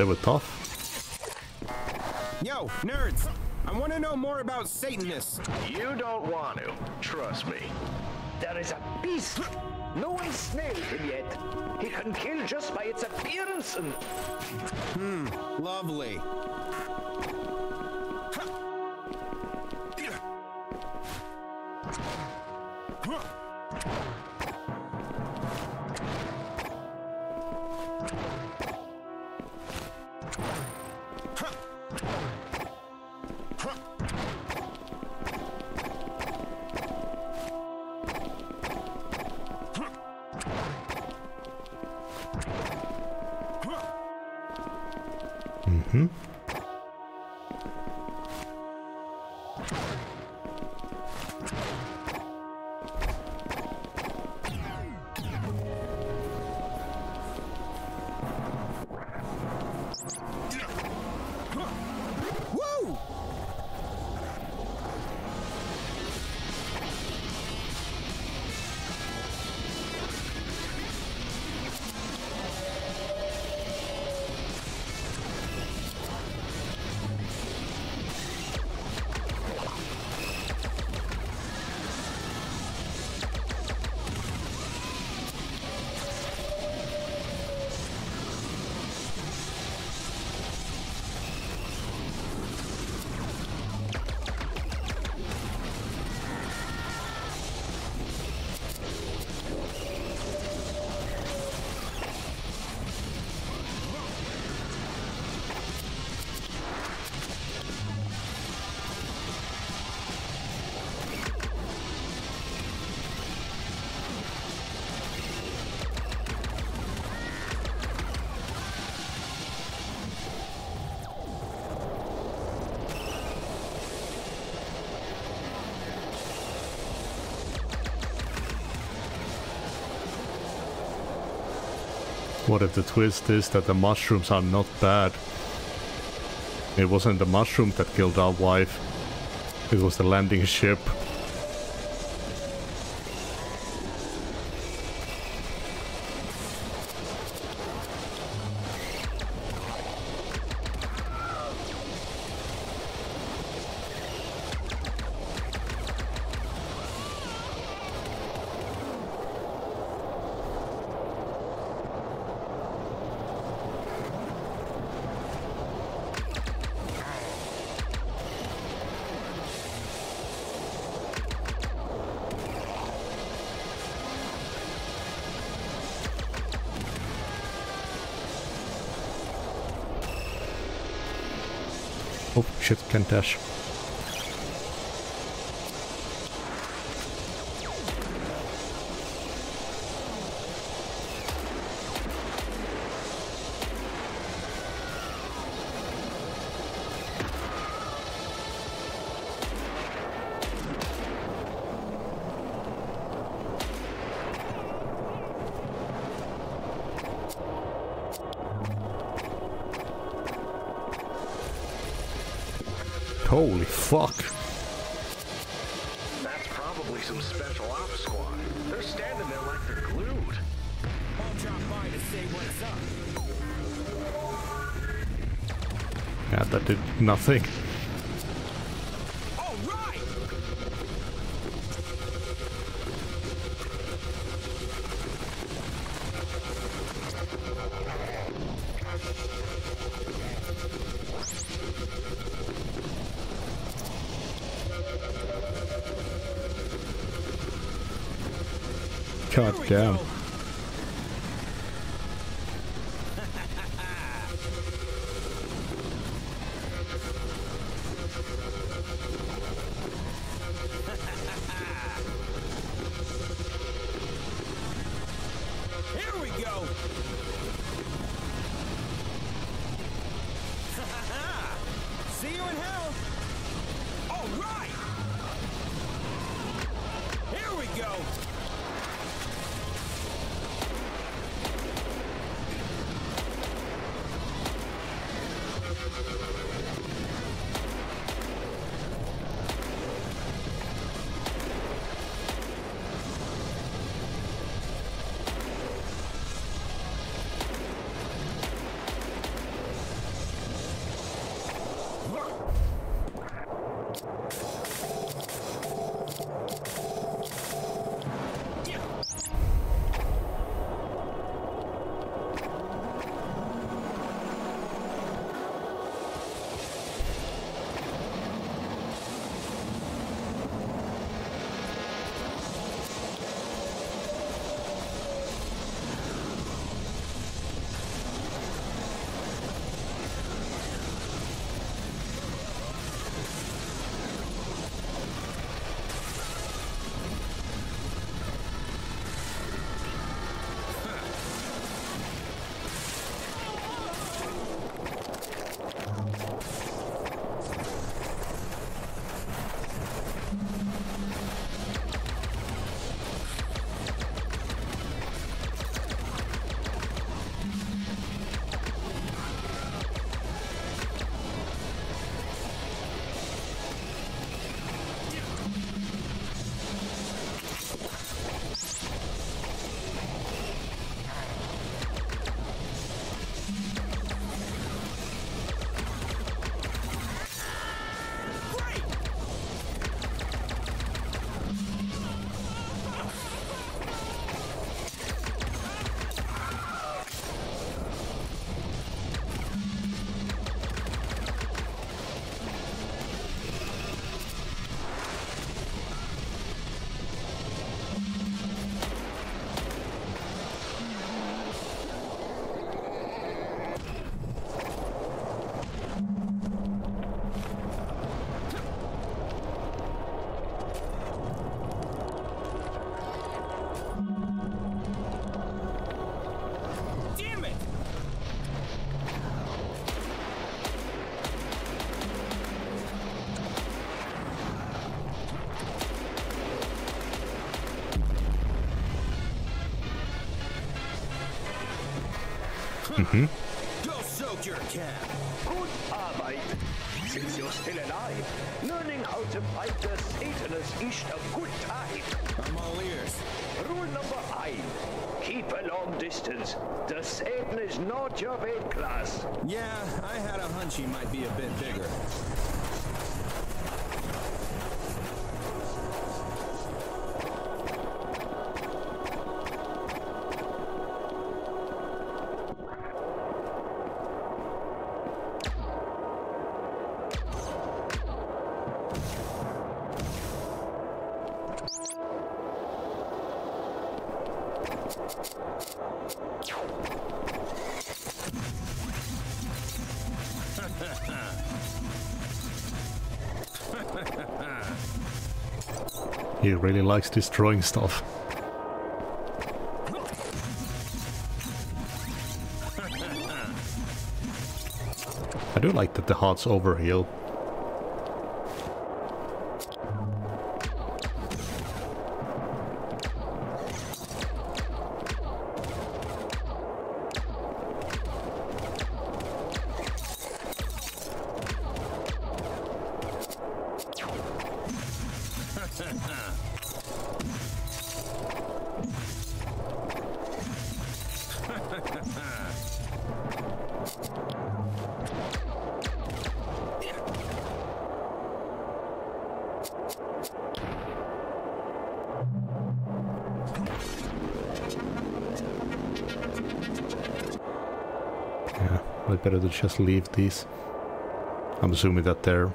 Damn, they were tough. Yo, nerds! I want to know more about Satanists. You don't want to. Trust me. There is a beast. No one's snailed him yet. He can kill just by its appearance and Lovely. Woo! What if the twist is that the mushrooms are not bad? It wasn't the mushroom that killed our wife. It was the landing ship. Shit, Go soak your cat. Good Arbeit. Since you're still alive, learning how to fight the Satanists is a good time. I'm ears. Rule number nine. Keep a long distance. The Satan is not your weight class. Yeah, I had a hunch he might be a bit bigger. He really likes destroying stuff. I do like that the hearts overheal. Better to just leave these. I'm assuming that they're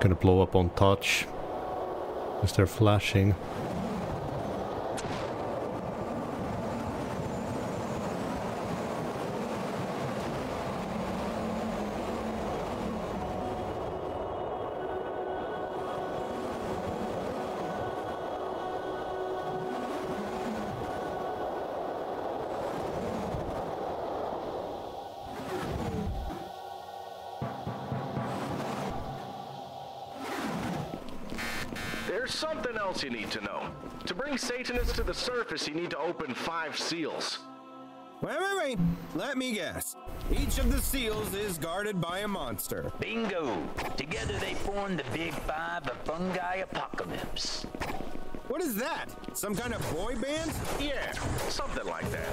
gonna blow up on touch. Because they're flashing. Surface, you need to open five seals. Wait, wait, wait. Let me guess. Each of the seals is guarded by a monster. Bingo! Together they form the Big Five of Fungi Apocalypse. What is that? Some kind of boy band? Yeah, something like that.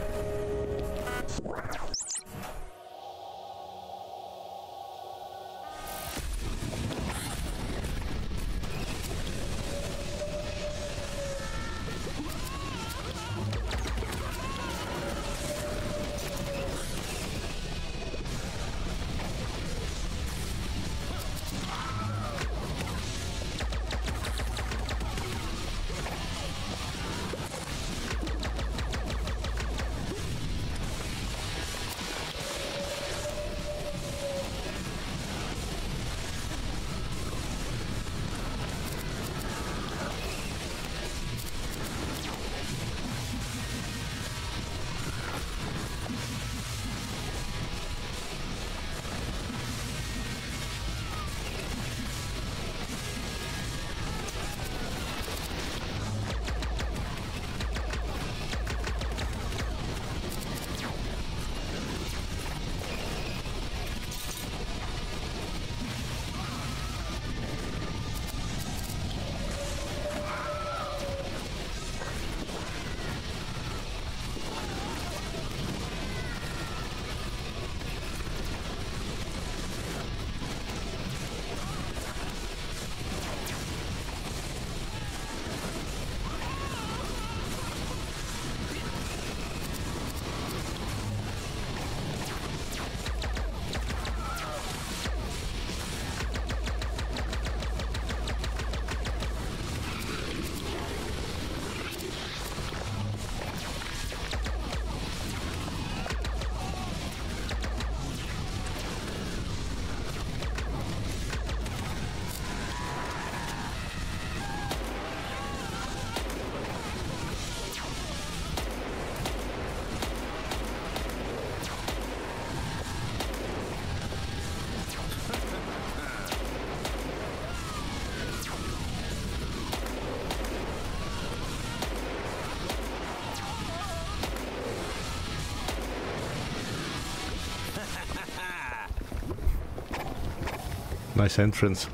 Nice entrance.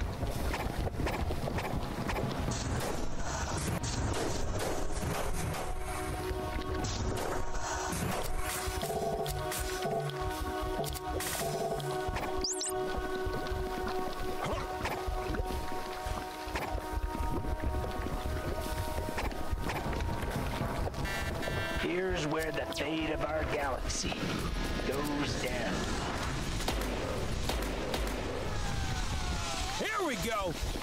Go!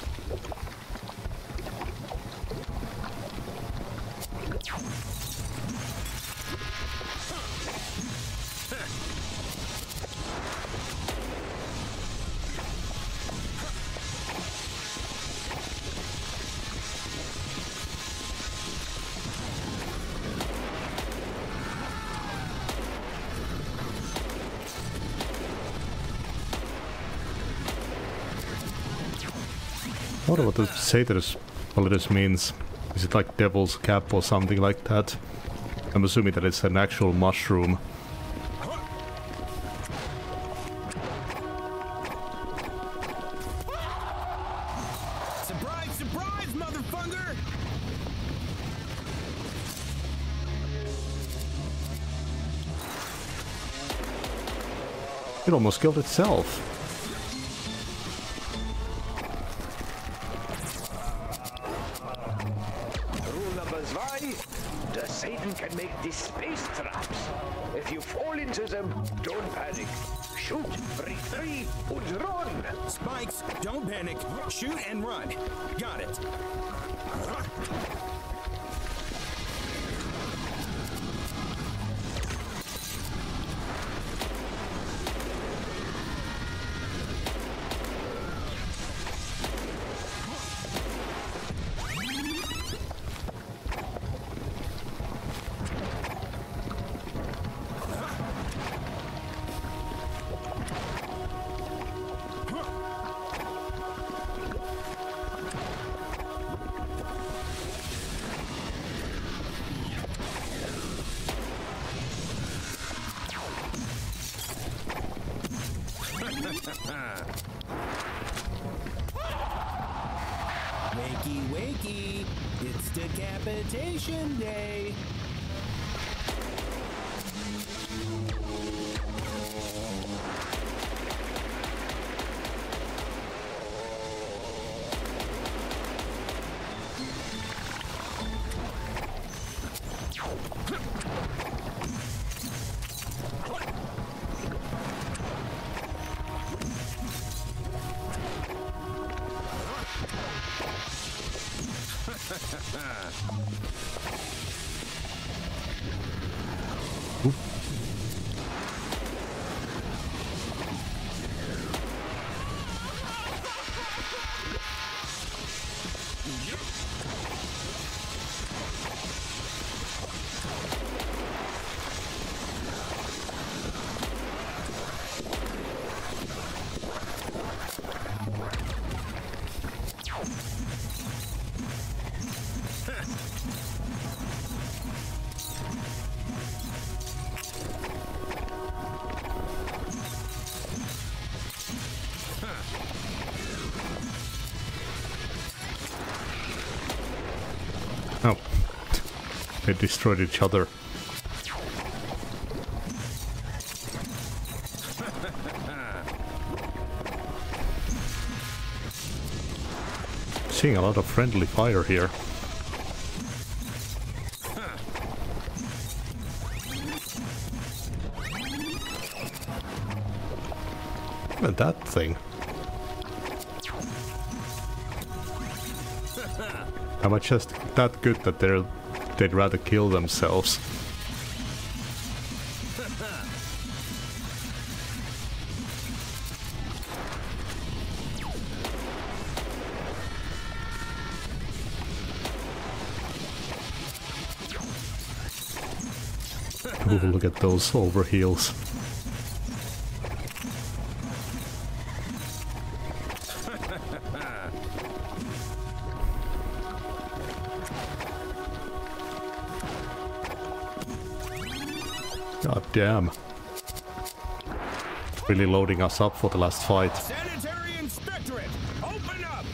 I wonder what the Satanist Politis means. Is it like devil's cap or something like that? I'm assuming that it's an actual mushroom. Surprise, surprise, motherfucker! It almost killed itself. Destroyed each other. Seeing a lot of friendly fire here. Even that thing. Am I just that good that they're they'd rather kill themselves? Ooh, look at those overheals. Damn. Really loading us up for the last fight. Sanitary Inspectorate, open up!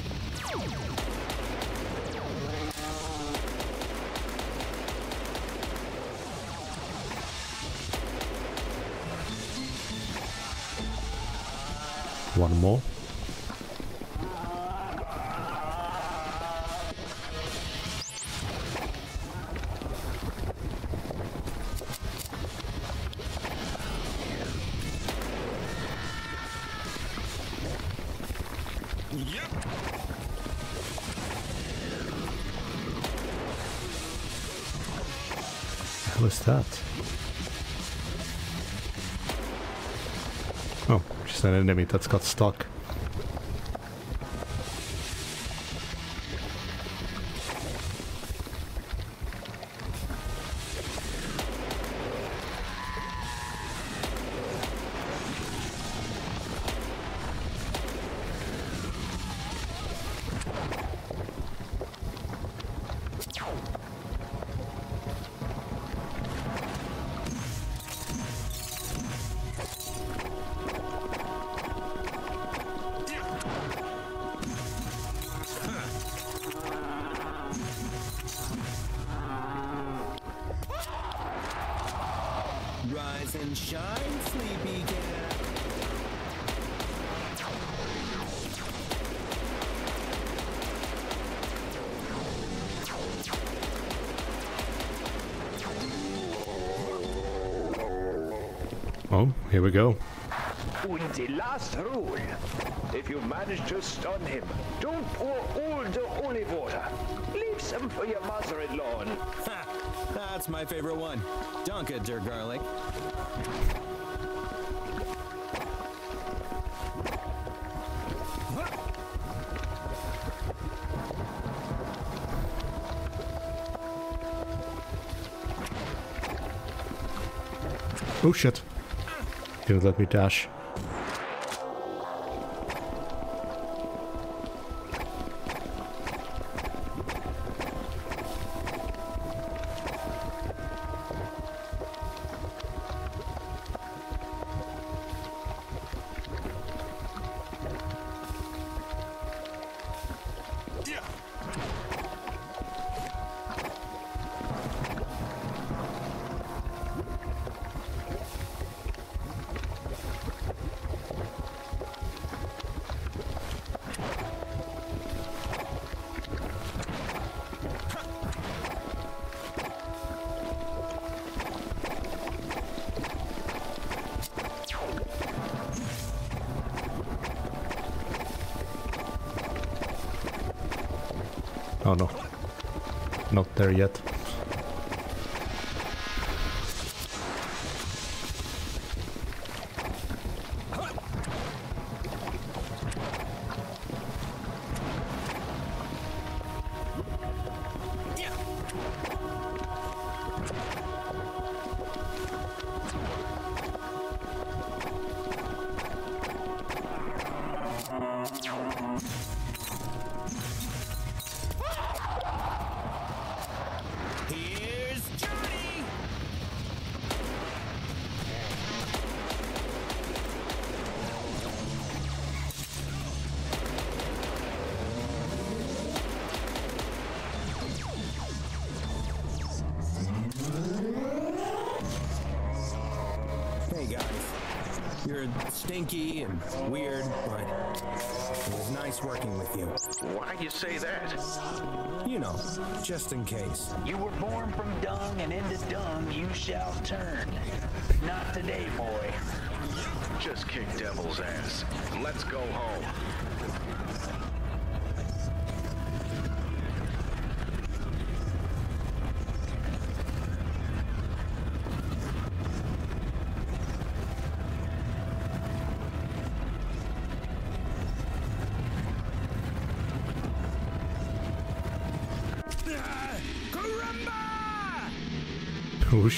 One more. Enemy that's got stuck. Oh shit. Didn't let me dash. Stinky and weird, but it was nice working with you. Why you say that? You know, just in case. You were born from dung, and into dung you shall turn. Not today, boy. Just kick Devil's ass. Let's go home.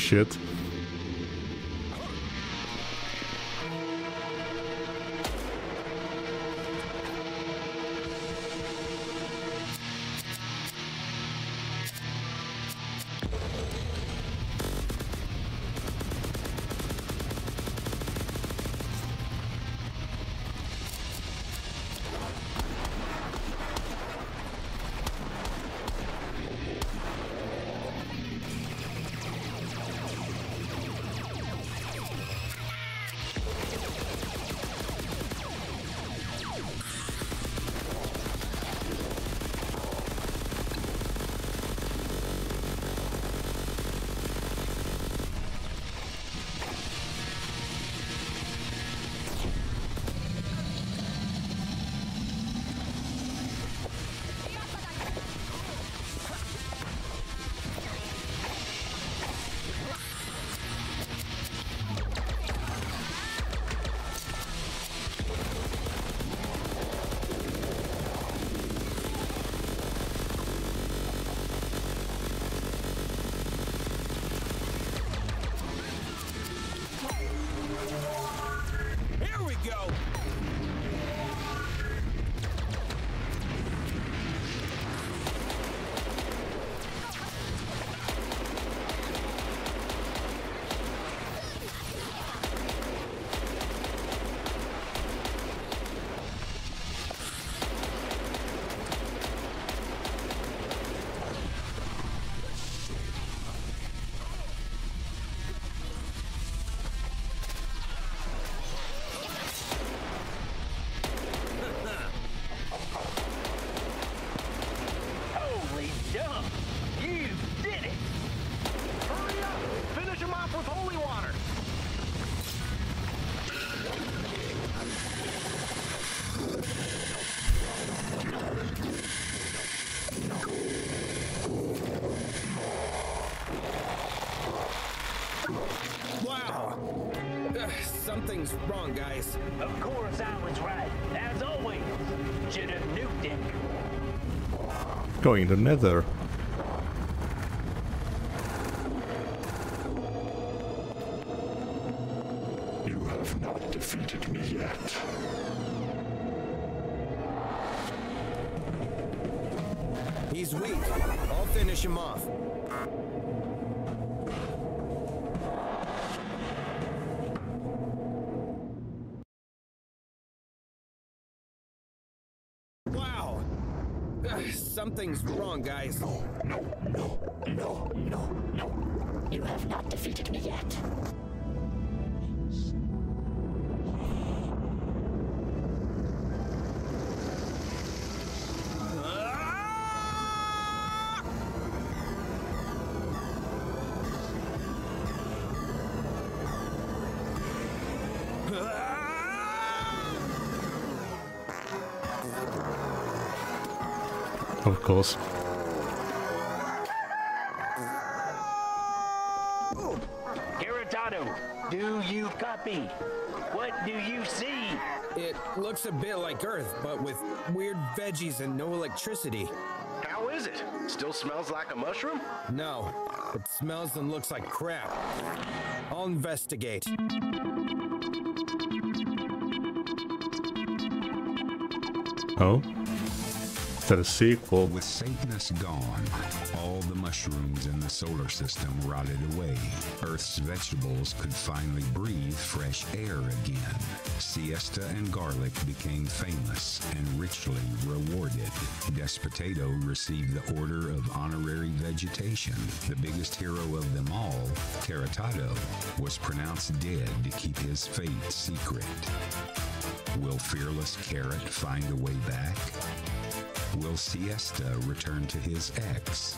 Shit. Guys. Of course I was right, as always. Should have nuked him. Going to Nether. Something's wrong, guys. No, no, no, no, no. You have not defeated me yet. Of course. Do you copy? What do you see? It looks a bit like Earth, but with weird veggies and no electricity. How is it? Still smells like a mushroom? No, it smells and looks like crap. I'll investigate. Oh? That a sequel? With Saturnus gone, all the mushrooms in the solar system rotted away. Earth's vegetables could finally breathe fresh air again. Siesta and garlic became famous and richly rewarded. Despotato received the Order of Honorary Vegetation. The biggest hero of them all, Teratado, was pronounced dead to keep his fate secret. Will fearless Carrot find a way back? Will Siesta return to his ex?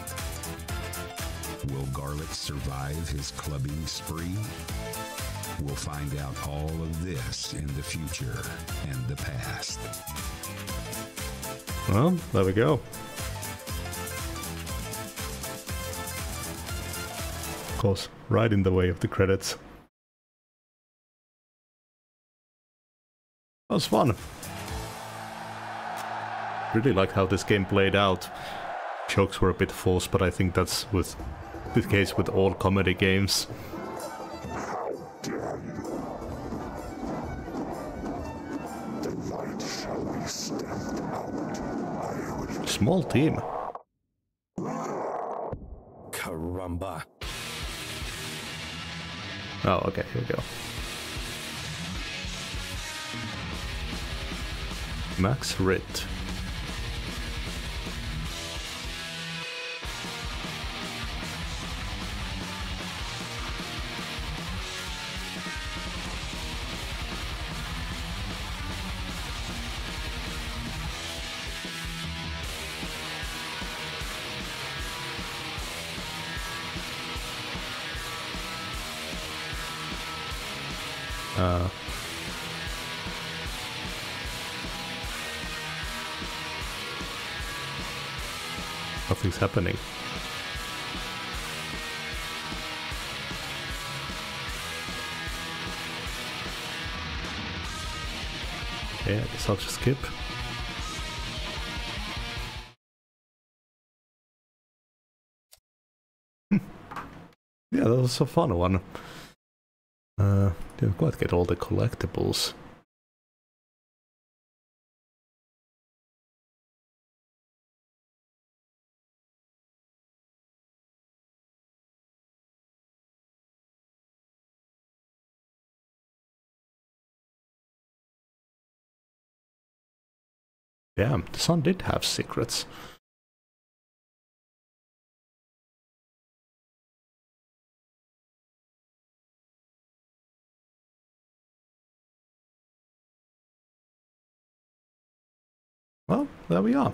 Will Garlic survive his clubbing spree? We'll find out all of this in the future and the past. Well, there we go. Of course, right in the way of the credits. That was fun. Really like how this game played out. Jokes were a bit forced, but I think that's with the case with all comedy games. Dare you? The light shall be stamped out. I will Small team. Caramba. Oh, okay, here we go. Max Rit. Uh, nothing's happening. Yeah, I guess I'll just skip. Yeah, that was a fun one. Uh, didn't quite get all the collectibles. Damn, the sun did have secrets. There we are.